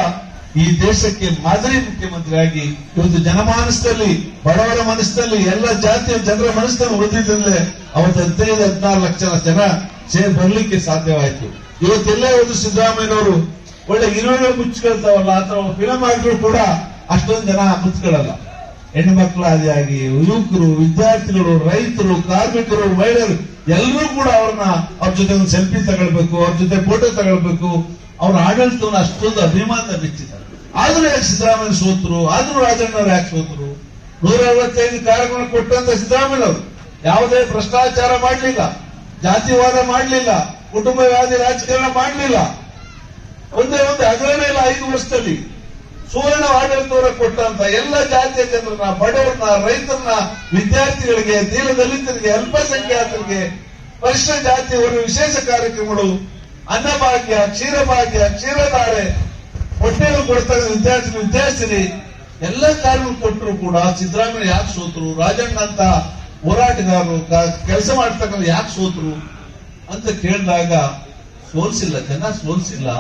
I: ಈ ದೇಶಕ್ಕೆ ಮಾದರಿ ಮುಖ್ಯಮಂತ್ರಿಯಾಗಿ ಇವತ್ತು ಜನಮಾನಸದಲ್ಲಿ, ಬಡವರ ಮನಸ್ಸಿನಲ್ಲಿ, ಎಲ್ಲ ಜಾತಿಯ ಜನರ ಮನಸ್ಸಿನಲ್ಲಿ ಉಳಿದಿದ್ದಲ್ಲೇ ಅವತ್ತು ಹದಿನೈದು, ಹದಿನಾರು ಲಕ್ಷ ಜನ ಸೇರಿ ಬರಲಿಕ್ಕೆ ಸಾಧ್ಯವಾಯಿತು. ಇವತ್ತೆಲ್ಲ ಇವತ್ತು ಸಿದ್ದರಾಮಯ್ಯನವರು ಒಳ್ಳೆ ಇರುವೆಗಳು ಮುಚ್ಚಿಕೊಳ್ತಾವಲ್ಲ ಅಥವಾ ಫಿಲಂ ಆಕ್ಟರ್ ಕೂಡ ಅಷ್ಟೊಂದು ಜನ ಮುಚ್ಕೊಳ್ಳಲ್ಲ ಹೆಣ್ಣು ಮಕ್ಕಳಾದಿಯಾಗಿ ಯುವಕರು, ವಿದ್ಯಾರ್ಥಿಗಳು, ರೈತರು, ಕಾರ್ಮಿಕರು, ಮಹಿಳೆಯರು, ಎಲ್ಲರೂ ಕೂಡ ಅವ್ರನ್ನ ಅವ್ರ ಜೊತೆ ಒಂದು ಸೆಲ್ಫಿ ತಗೊಳ್ಬೇಕು, ಅವ್ರ ಜೊತೆ ಫೋಟೋ ತಗೊಳ್ಬೇಕು. ಅವ್ರ ಆಡಳಿತವನ್ನು ಅಷ್ಟೊಂದು ಅಭಿಮಾನ ಬಿಚ್ಚಿದ್ದಾರೆ ಆದ್ರೂ ಯಾಕೆ ಸಿದ್ದರಾಮಯ್ಯ ಸೋತರು? ಆದ್ರೂ ರಾಜಣ್ಣವ್ರು ಯಾಕೆ ಸೋತರು? ನೂರ ಅರವತ್ತೈದು ಕಾರ್ಯಕ್ರಮ ಕೊಟ್ಟಂತ ಸಿದ್ದರಾಮಯ್ಯ ಅವರು ಯಾವುದೇ ಭ್ರಷ್ಟಾಚಾರ ಮಾಡಲಿಲ್ಲ, ಜಾತಿವಾದ ಮಾಡಲಿಲ್ಲ, ಕುಟುಂಬವಾದಿ ರಾಜಕಾರಣ ಮಾಡಲಿಲ್ಲ. ಒಂದೇ ಒಂದು ಹಗರಣ ಇಲ್ಲ ಐದು ವರ್ಷದಲ್ಲಿ. ಸುವರ್ಣ ಆಡಳಿತವರ ಕೊಟ್ಟಂತ ಎಲ್ಲ ಜಾತಿಯ ಜನರನ್ನ, ಬಡವರನ್ನ, ರೈತರನ್ನ, ವಿದ್ಯಾರ್ಥಿಗಳಿಗೆ ದೀನ ದಲಿತರಿಗೆ ಅಲ್ಪಸಂಖ್ಯಾತರಿಗೆ ಪರಿಶ್ರ ಜಾತಿಯವರು ವಿಶೇಷ ಕಾರ್ಯಕ್ರಮಗಳು. ಅನ್ನಭಾಗ್ಯ, ಕ್ಷೀರಭಾಗ್ಯ, ಕ್ಷೀರಧಾರೆ ಹೊಟ್ಟೆಗಳು ಕೊಡ್ತಾರೆ ವಿದ್ಯಾರ್ಥಿ, ವಿದ್ಯಾರ್ಥಿನಿ, ಎಲ್ಲ ಕಾರ್ಯಗಳು ಕೊಟ್ಟರು ಕೂಡ ಸಿದ್ದರಾಮಯ್ಯ ಯಾಕೆ ಸೋತರು, ರಾಜಣ್ಣ ಅಂತ ಹೋರಾಟಗಾರರು ಕೆಲಸ ಮಾಡ್ತಕ್ಕಂಥ ಯಾಕೆ ಸೋತರು ಅಂತ ಕೇಳಿದಾಗ ಸೋಲ್ಸಿಲ್ಲ, ಜನ ಸೋಲ್ಸಿಲ್ಲ.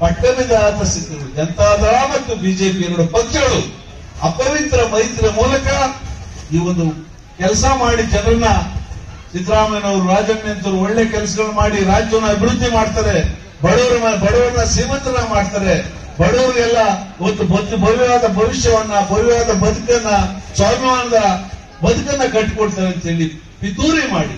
I: ಪಟ್ಟಣದ ಸಿಕ್ಕರು ಜನತಾದಳ ಮತ್ತು ಬಿಜೆಪಿ ಎರಡು ಪಕ್ಷಗಳು ಅಪವಿತ್ರ ಮೈತ್ರಿಯ ಮೂಲಕ ಈ ಒಂದು ಕೆಲಸ ಮಾಡಿ ಜನರನ್ನ ಸಿದ್ದರಾಮಯ್ಯನವರು ರಾಜಣ್ಣಂತರು ಒಳ್ಳೆ ಕೆಲಸಗಳು ಮಾಡಿ ರಾಜ್ಯವನ್ನು ಅಭಿವೃದ್ಧಿ ಮಾಡ್ತಾರೆ. ಬಡವರ ಬಡವರನ್ನ ಶ್ರೀಮಂತರನ್ನ ಮಾಡ್ತಾರೆ. ಬಡವರಿಗೆಲ್ಲ ಒಂದು ಭವ್ಯವಾದ ಭವಿಷ್ಯವನ್ನ, ಭವ್ಯವಾದ ಬದುಕನ್ನ, ಸ್ವಾಭಿಮಾನದ ಬದುಕನ್ನ ಕಟ್ಟಿಕೊಡ್ತಾರೆ ಅಂತ ಹೇಳಿ ಪಿತೂರಿ ಮಾಡಿ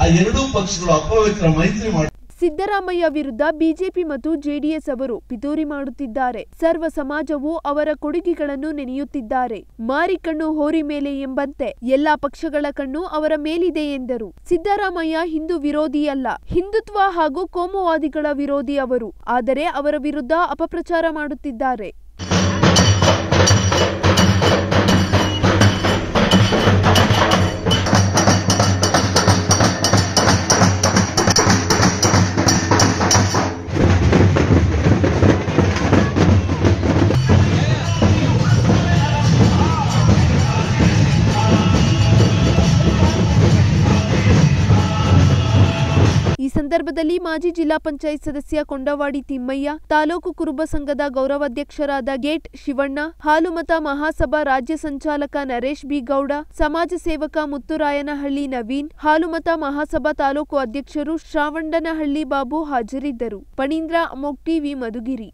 I: ಆ ಎರಡೂ ಪಕ್ಷಗಳು ಅಪವಿತ್ರ ಮೈತ್ರಿ ಮಾಡಿ
B: ಸಿದ್ದರಾಮಯ್ಯ ವಿರುದ್ಧ ಬಿಜೆಪಿ ಮತ್ತು ಜೆಡಿಎಸ್ ಅವರು ಪಿತೂರಿ ಮಾಡುತ್ತಿದ್ದಾರೆ. ಸರ್ವ ಸಮಾಜವು ಅವರ ಕೊಡುಗೆಗಳನ್ನು ನೆನೆಯುತ್ತಿದ್ದಾರೆ. ಮಾರಿಕಣ್ಣು ಹೋರಿ ಮೇಲೆ ಎಂಬಂತೆ ಎಲ್ಲಾ ಪಕ್ಷಗಳ ಕಣ್ಣು ಅವರ ಮೇಲಿದೆ ಎಂದರು. ಸಿದ್ದರಾಮಯ್ಯ ಹಿಂದೂ ವಿರೋಧಿಯಲ್ಲ, ಹಿಂದುತ್ವ ಹಾಗೂ ಕೋಮುವಾದಿಗಳ ವಿರೋಧಿ ಅವರು. ಆದರೆ ಅವರ ವಿರುದ್ಧ ಅಪಪ್ರಚಾರ ಮಾಡುತ್ತಿದ್ದಾರೆ. ಸಂದರ್ಭದಲ್ಲಿ ಮಾಜಿ ಜಿಲ್ಲಾ ಪಂಚಾಯತ್ ಸದಸ್ಯ ಕೊಂಡವಾಡಿ ತಿಮ್ಮಯ್ಯ, ತಾಲೂಕು ಕುರುಬ ಸಂಘದ ಗೌರವಾಧ್ಯಕ್ಷರಾದ ಗೇಟ್ ಶಿವಣ್ಣ, ಹಾಲುಮತ ಮಹಾಸಭಾ ರಾಜ್ಯ ಸಂಚಾಲಕ ನರೇಶ್ ಬಿ ಗೌಡ, ಸಮಾಜ ಸೇವಕ ಮುತ್ತುರಾಯನಹಳ್ಳಿ ನವೀನ್, ಹಾಲುಮತ ಮಹಾಸಭಾ ತಾಲೂಕು ಅಧ್ಯಕ್ಷರು ಶ್ರಾವಣನಹಳ್ಳಿ ಬಾಬು ಹಾಜರಿದ್ದರು. ಪಣೀಂದ್ರ ಅಮೋಕ್ ಟಿವಿ, ಮಧುಗಿರಿ.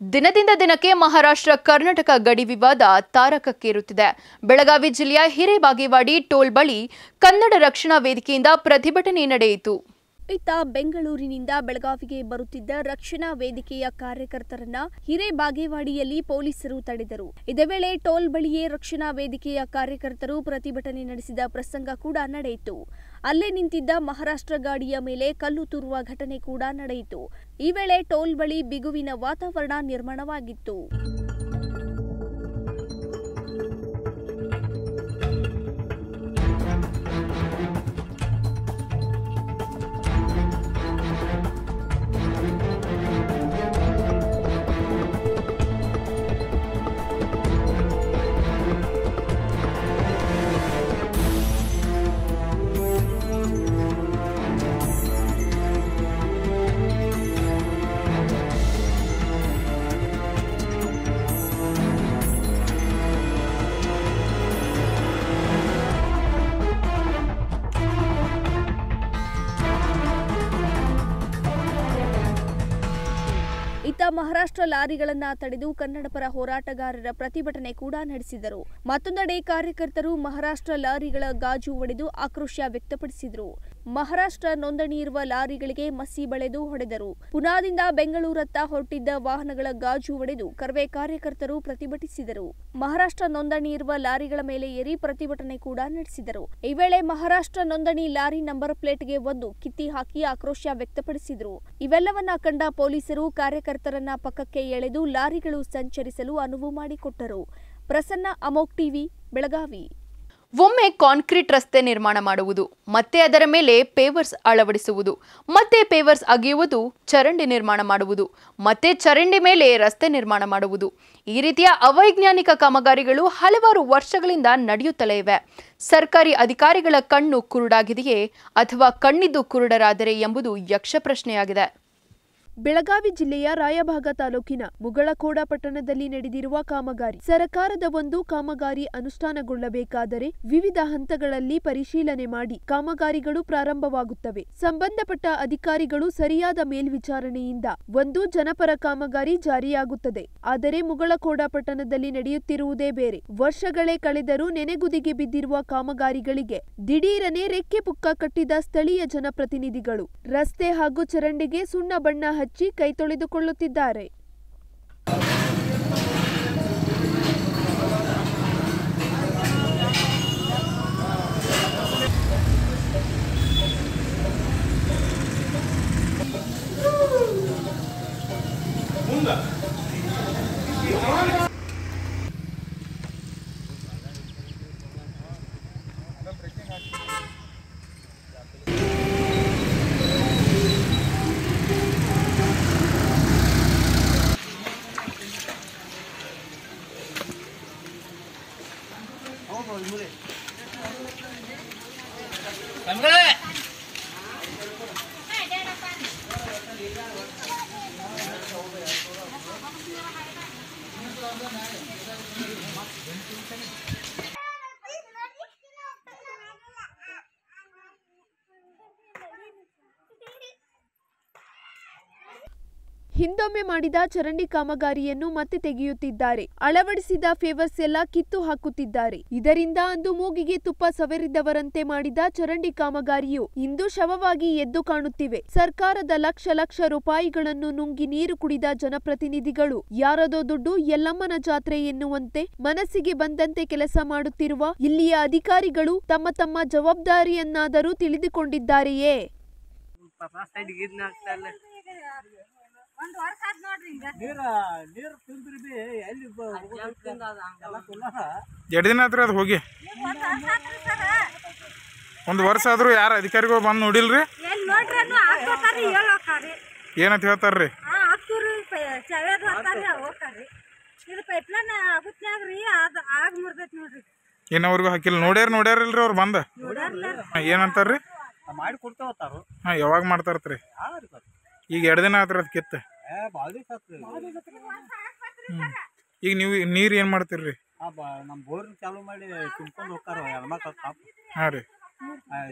A: ದಿನದಿಂದ ದಿನಕ್ಕೆ ಮಹಾರಾಷ್ಟ್ರ ಕರ್ನಾಟಕ ಗಡಿ ವಿವಾದ ತಾರಕಕ್ಕೇರುತ್ತಿದೆ. ಬೆಳಗಾವಿ ಜಿಲ್ಲೆಯ ಹಿರೇಬಾಗೇವಾಡಿ ಟೋಲ್ ಬಳಿ ಕನ್ನಡ ರಕ್ಷಣಾ ವೇದಿಕೆಯಿಂದ ಪ್ರತಿಭಟನೆ ನಡೆಯಿತು.
F: ಇತ್ತ ಬೆಂಗಳೂರಿನಿಂದ ಬೆಳಗಾವಿಗೆ ಬರುತ್ತಿದ್ದ ರಕ್ಷಣಾ ವೇದಿಕೆಯ ಕಾರ್ಯಕರ್ತರನ್ನ ಹಿರೇಬಾಗೇವಾಡಿಯಲ್ಲಿ ಪೊಲೀಸರು ತಡೆದರು. ಇದೇ ವೇಳೆ ಟೋಲ್ ಬಳಿಯೇ ರಕ್ಷಣಾ ವೇದಿಕೆಯ ಕಾರ್ಯಕರ್ತರು ಪ್ರತಿಭಟನೆ ನಡೆಸಿದ ಪ್ರಸಂಗ ಕೂಡ ನಡೆಯಿತು. ಅಲ್ಲೇ ನಿಂತಿದ್ದ ಮಹಾರಾಷ್ಟ್ರ ಗಾಡಿಯ ಮೇಲೆ ಕಲ್ಲು ತೂರುವ ಘಟನೆ ಕೂಡ ನಡೆಯಿತು. ಈ ವೇಳೆ ಟೋಲ್ ಬಳಿ ಬಿಗುವಿನ ವಾತಾವರಣ ನಿರ್ಮಾಣವಾಗಿತ್ತು. ಮಹಾರಾಷ್ಟ್ರ ಲಾರಿಗಳನ್ನ ತಡೆದು ಕನ್ನಡಪರ ಹೋರಾಟಗಾರರ ಪ್ರತಿಭಟನೆ ಕೂಡ ನಡೆಸಿದರು. ಮತ್ತೊಂದೆಡೆ ಕಾರ್ಯಕರ್ತರು ಮಹಾರಾಷ್ಟ್ರ ಲಾರಿಗಳ ಗಾಜು ಒಡೆದು ಆಕ್ರೋಶ ವ್ಯಕ್ತಪಡಿಸಿದರು. ಮಹಾರಾಷ್ಟ್ರ ನೋಂದಣಿ ಇರುವ ಲಾರಿಗಳಿಗೆ ಮಸಿ ಬಳೆದು ಹೊಡೆದರು. ಪುನಾದಿಂದ ಬೆಂಗಳೂರತ್ತ ಹೊರಟಿದ್ದ ವಾಹನಗಳ ಗಾಜು ಒಡೆದು ಕರ್ವೆ ಕಾರ್ಯಕರ್ತರು ಪ್ರತಿಭಟಿಸಿದರು. ಮಹಾರಾಷ್ಟ್ರ ನೋಂದಣಿ ಇರುವ ಲಾರಿಗಳ ಮೇಲೆ ಏರಿ ಪ್ರತಿಭಟನೆ ಕೂಡ ನಡೆಸಿದರು. ಈ ವೇಳೆ ಮಹಾರಾಷ್ಟ್ರ ನೋಂದಣಿ ಲಾರಿ ನಂಬರ್ ಪ್ಲೇಟ್ಗೆ ಒಂದು ಕಿತ್ತಿ ಹಾಕಿ ಆಕ್ರೋಶ ವ್ಯಕ್ತಪಡಿಸಿದರು. ಇವೆಲ್ಲವನ್ನ ಕಂಡ ಪೊಲೀಸರು ಕಾರ್ಯಕರ್ತರನ್ನ ಪಕ್ಕಕ್ಕೆ ಎಳೆದು ಲಾರಿಗಳು ಸಂಚರಿಸಲು ಅನುವು ಮಾಡಿಕೊಟ್ಟರು. ಪ್ರಸನ್ನ ಅಮೋಕ್ ಟಿವಿ, ಬೆಳಗಾವಿ.
A: ಒಮ್ಮೆ ಕಾಂಕ್ರೀಟ್ ರಸ್ತೆ ನಿರ್ಮಾಣ ಮಾಡುವುದು, ಮತ್ತೆ ಅದರ ಮೇಲೆ ಪೇವರ್ಸ್ ಅಳವಡಿಸುವುದು, ಮತ್ತೆ ಪೇವರ್ಸ್ ಅಗೆಯುವುದು, ಚರಂಡಿ ನಿರ್ಮಾಣ ಮಾಡುವುದು, ಮತ್ತೆ ಚರಂಡಿ ಮೇಲೆ ರಸ್ತೆ ನಿರ್ಮಾಣ ಮಾಡುವುದು. ಈ ರೀತಿಯ ಅವೈಜ್ಞಾನಿಕ ಕಾಮಗಾರಿಗಳು ಹಲವಾರು ವರ್ಷಗಳಿಂದ ನಡೆಯುತ್ತಲೇ ಇವೆ. ಸರ್ಕಾರಿ ಅಧಿಕಾರಿಗಳ ಕಣ್ಣು ಕುರುಡಾಗಿದೆಯೇ ಅಥವಾ ಕಣ್ಣಿದ್ದು ಕುರುಡರಾದರೆ ಎಂಬುದು ಯಕ್ಷ ಪ್ರಶ್ನೆಯಾಗಿದೆ
B: ಬೆಳಗಾವಿ ಜಿಲ್ಲೆಯ ರಾಯಭಾಗ ತಾಲೂಕಿನ ಮುಗಳಖೋಡ ಪಟ್ಟಣದಲ್ಲಿ ನಡೆದಿರುವ ಕಾಮಗಾರಿ. ಸರಕಾರದ ಒಂದು ಕಾಮಗಾರಿ ಅನುಷ್ಠಾನಗೊಳ್ಳಬೇಕಾದರೆ ವಿವಿಧ ಹಂತಗಳಲ್ಲಿ ಪರಿಶೀಲನೆ ಮಾಡಿ ಕಾಮಗಾರಿಗಳು ಪ್ರಾರಂಭವಾಗುತ್ತವೆ. ಸಂಬಂಧಪಟ್ಟ ಅಧಿಕಾರಿಗಳು ಸರಿಯಾದ ಮೇಲ್ವಿಚಾರಣೆಯಿಂದ ಒಂದು ಜನಪರ ಕಾಮಗಾರಿ ಜಾರಿಯಾಗುತ್ತದೆ. ಆದರೆ ಮುಗಳಖೋಡ ಪಟ್ಟಣದಲ್ಲಿ ನಡೆಯುತ್ತಿರುವುದೇ ಬೇರೆ. ವರ್ಷಗಳೇ ಕಳೆದರೂ ನೆನೆಗುದಿಗೆ ಬಿದ್ದಿರುವ ಕಾಮಗಾರಿಗಳಿಗೆ ದಿಢೀರನೆ ರೆಕ್ಕೆ ಪುಕ್ಕ ಕಟ್ಟಿದ ಸ್ಥಳೀಯ ಜನಪ್ರತಿನಿಧಿಗಳು, ರಸ್ತೆ ಹಾಗೂ ಚರಂಡಿಗೆ ಸುಣ್ಣ ಬಣ್ಣ ಹಚ್ಚಿ ಕೈ ತೊಳೆದುಕೊಳ್ಳುತ್ತಿದ್ದಾರೆ. ಹಿಂದೊಮ್ಮೆ ಮಾಡಿದ ಚರಂಡಿ ಕಾಮಗಾರಿಯನ್ನು ಮತ್ತೆ ತೆಗೆಯುತ್ತಿದ್ದಾರೆ. ಅಳವಡಿಸಿದ ಫೇವರ್ಸ್ ಎಲ್ಲ ಕಿತ್ತು ಹಾಕುತ್ತಿದ್ದಾರೆ. ಇದರಿಂದ ಅಂದು ಮೂಗಿಗೆ ತುಪ್ಪ ಸವೆರಿದವರಂತೆ ಮಾಡಿದ ಚರಂಡಿ ಕಾಮಗಾರಿಯು ಇಂದು ಶವವಾಗಿ ಎದ್ದು ಕಾಣುತ್ತಿವೆ. ಸರ್ಕಾರದ ಲಕ್ಷ ಲಕ್ಷ ರೂಪಾಯಿಗಳನ್ನು ನುಂಗಿ ನೀರು ಕುಡಿದ ಜನಪ್ರತಿನಿಧಿಗಳು, ಯಾರದೋ ದುಡ್ಡು ಎಲ್ಲಮ್ಮನ ಜಾತ್ರೆ ಎನ್ನುವಂತೆ ಮನಸ್ಸಿಗೆ ಬಂದಂತೆ ಕೆಲಸ ಮಾಡುತ್ತಿರುವ ಇಲ್ಲಿಯ ಅಧಿಕಾರಿಗಳು ತಮ್ಮ ತಮ್ಮ ಜವಾಬ್ದಾರಿಯನ್ನಾದರೂ ತಿಳಿದುಕೊಂಡಿದ್ದಾರೆಯೇ?
J: ಎರಡು ದಿನ ಆತ್ರಿ ಅದು ಹೋಗಿ. ಒಂದು ವರ್ಷ ಆದ್ರೂ ಯಾರು ಅಧಿಕಾರಿಗಳು ಬಂದು ನೋಡಿಲ್ರಿ?
K: ಏನ್ ನೋಡ್ರೇನು ಹಾಕೋತಾರಿ ಹೇಳೋಕಾರಿ
J: ಏನಂತ ಹೇಳ್ತಾರ್ರಿ?
K: ಹಾ ಹತ್ತೂರು ಚವೇದ್ ಹೋಗ್ತಾರಿ ಹೋಗ್ತಾರಿ ಇದು ಪೈಪ್ಲೈನ್ ಆಗುತ್ನ್ಯಾಗ್ರಿ ಅದು ಆಗ ಮುರ್ದೈತಿ ನೋಡ್ರಿ.
J: ಇನ್ನವರೆಗೂ ಹಾಕಿಲ್ಲ. ನೋಡ್ಯಾರ ನೋಡ್ಯಾರಿಲ್ರಿ ಅವ್ರು ಬಂದ. ಹಾ, ಏನಂತಾರ್ರಿ?
D: ಮಾಡಿ
J: ಹಾಂ ಯಾವಾಗ ಮಾಡ್ತಾರತ್ರಿ? ಈಗ ಎರಡು ದಿನ ಆದ್ರೆ ಅದು ಕಿತ್ತ. ಈಗ ನೀವು ನೀರು ಏನು ಮಾಡ್ತೀರಿ
D: ನಮ್ಮ ಬೋರ್ ಚಾಲು ಮಾಡಿ ತುಂಬ್ಕೊಂಡು ಹೋಗ್ತಾರ ಹೆಣ್ಮಕ್ಳು
J: ಹಾಂ ರೀ.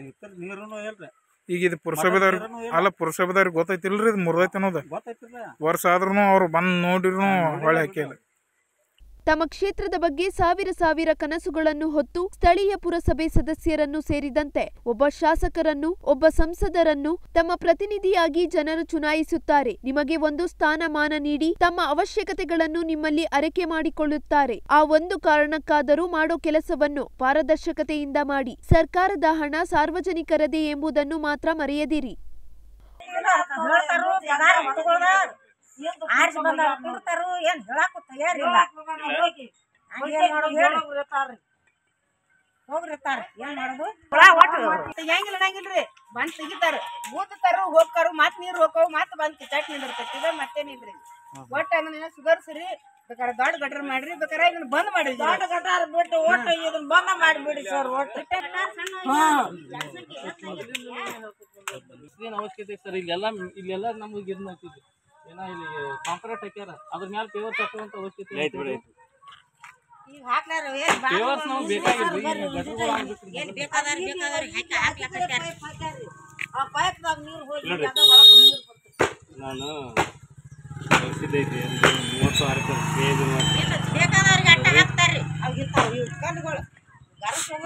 D: ಇತರ ನೀರೂ ಇಲ್ರಿ.
J: ಈಗ ಇದು ಪುರಸಭೆದವ್ರ ಅಲ್ಲ ಪುರಸಭೆದವ್ರಿಗೆ ಗೊತ್ತೈತಿಲ್ರಿ ಇದು ಮುರ್ದೈತೆ ಅನ್ನೋದು ವರ್ಷ ಆದ್ರೂ ಅವ್ರು ಬಂದು ನೋಡಿದ್ರು ಹೊಳೆ ಹಾಕಿಲ್ಲ
B: ತಮ್ಮ ಕ್ಷೇತ್ರದ ಬಗ್ಗೆ ಸಾವಿರ ಸಾವಿರ ಕನಸುಗಳನ್ನು ಹೊತ್ತು ಸ್ಥಳೀಯ ಪುರಸಭೆ ಸದಸ್ಯರನ್ನು ಸೇರಿದಂತೆ ಒಬ್ಬ ಶಾಸಕರನ್ನು ಒಬ್ಬ ಸಂಸದರನ್ನು ತಮ್ಮ ಪ್ರತಿನಿಧಿಯಾಗಿ ಜನರು ಚುನಾಯಿಸುತ್ತಾರೆ ನಿಮಗೆ ಒಂದು ಸ್ಥಾನಮಾನ ನೀಡಿ ತಮ್ಮ ಅವಶ್ಯಕತೆಗಳನ್ನು ನಿಮ್ಮಲ್ಲಿ ಅರಕೆ ಮಾಡಿಕೊಳ್ಳುತ್ತಾರೆ ಆ ಒಂದು ಕಾರಣಕ್ಕಾದರೂ ಮಾಡೋ ಕೆಲಸವನ್ನು ಪಾರದರ್ಶಕತೆಯಿಂದ ಮಾಡಿ ಸರ್ಕಾರದ ಹಣ ಸಾರ್ವಜನಿಕರದೇ ಎಂಬುದನ್ನು ಮಾತ್ರ ಮರೆಯದಿರಿ
K: ಆರ್ಸಿ ಬಂದ ಕೊಡ್ತಾರು ಏನ್ ಹೇಳಾಕ ತಯಾರಿಲ್ಲ. ಹೋಗ್ರಿರ್ತಾರ. ಏನ್ ಮಾಡೋದು? ಹುಳ ಒಟ್ಟು. ತೆಗಿಯಂಗಿಲ್ಲ ಅನ್ನಂಗಿಲ್ರಿ ಬಂದ್ ತೆಗಿತಾರ. ಬೂತಾರು ಹೋಗ್ತಾರು ಮತ್ ನೀರ್ ಹೋಗ್ತಾವ ಮತ್ ಬಂದ್ ಚಟ್ನಿ ನಿಂದಿರ್ತೈತಿ. ಇದ ಮತ್ತೇನಿಲ್ರಿ ಒಟ್ಟ ಅದನ್ನ ಸುಧಾರಿಸ್ರಿ? ಬೇಕಾದ್ರೆ ದೊಡ್ಡ ಗಟ್ರ ಮಾಡ್ರಿ ಬೇಕಾದ್ರೆ ಇದನ್ನ ಬಂದ್ ಮಾಡಿ ದೊಡ್ಡ ಗಟಾರ ಬಿಟ್ಟು ಒಟ್ಟು ಇದನ್ನ ಬಂದ ಮಾಡಿಬಿಡಿ ಸರ್ ಒಟ್ಟು.
L: ಏನು ಅವಶ್ಯಕತೆ ಸರ್? ಇಲ್ಲೆಲ್ಲ ಇಲ್ಲೆಲ್ಲ ನಮಗೆ ಇದ್ ಮಾಡ್ತಿದ್ವಿ ಏನೋ ಇಲ್ಲಿ ಕಾಂಕ್ರೀಟ್ ಹಾಕ್ಯಾರ ಅದ್ರ ಮೇಲೆ ಪೇವರ್ ತಕ್ಕುವಂತ ಅವಶ್ಯಕತೆ ಐತಿ.
K: ಈಗ ಹಾಕ್ಲಾರ ಏನ್ ಬಾಳ
L: ಪೇವರ್ಸ್ ನಮ್ಗೆ
K: ಬೇಕಾದಾರ ಬೇಕಾದಾರ ಹಾಕಿ ಹಾಕ್ಲಕತ್ಯಾರ ಆ ಪೈಪ್ದಾಗ ನೀರು ಹೋಗಿ ಅದ ಒಳಗ್ ನೀರು ಬರ್ತೈತಿ.
L: ನಾನು ಕಳ್ಸಿದ್ದೈತಿ ಒಂದು ಮೂವತ್ತು ಆರು
K: ಏನ್ ಬೇಕಾದವ್ರಿಗೆ ಅಟ್ಟ ಹಾಕ್ತಾರ್ರಿ. ಅವ್ ಇರ್ತಾವ ಇವ್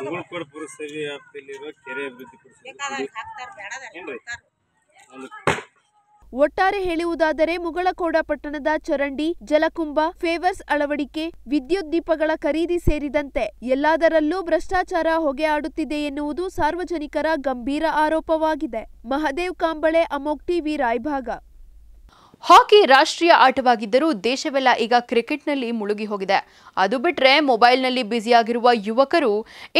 L: ಮುಗುಳ್ಕೋಡ್ ಪುರಸಭೆ ಕೆರೆ ಅಭಿವೃದ್ಧಿ
K: ಬೇಕಾದವ್ರಿಗೆ ಹಾಕ್ತಾರ? ಕೊಡ್ತಾರ
L: ಒಂದು
B: ಒಟ್ಟಾರೆ ಹೇಳುವುದಾದರೆ ಮುಗಳಕೋಡ ಪಟ್ಟಣದ ಚರಂಡಿ, ಜಲಕುಂಭ, ಫೇವರ್ಸ್ ಅಳವಡಿಕೆ, ವಿದ್ಯುತ್ ದೀಪಗಳ ಖರೀದಿ ಸೇರಿದಂತೆ ಎಲ್ಲದರಲ್ಲೂ ಭ್ರಷ್ಟಾಚಾರ ಹೊಗೆ ಆಡುತ್ತಿದೆ ಎನ್ನುವುದು ಸಾರ್ವಜನಿಕರ ಗಂಭೀರ ಆರೋಪವಾಗಿದೆ. ಮಹದೇವ್ ಕಾಂಬಳೆ, ಅಮೋಕ್ ಟಿವಿ, ರಾಯಭಾಗ.
A: ಹಾಕಿ ರಾಷ್ಟ್ರೀಯ ಆಟವಾಗಿದ್ದರೂ ದೇಶವೆಲ್ಲ ಈಗ ಕ್ರಿಕೆಟ್ನಲ್ಲಿ ಮುಳುಗಿ ಹೋಗಿದೆ. ಅದು ಬಿಟ್ರೆ ಮೊಬೈಲ್ನಲ್ಲಿ ಬ್ಯುಸಿಯಾಗಿರುವ ಯುವಕರು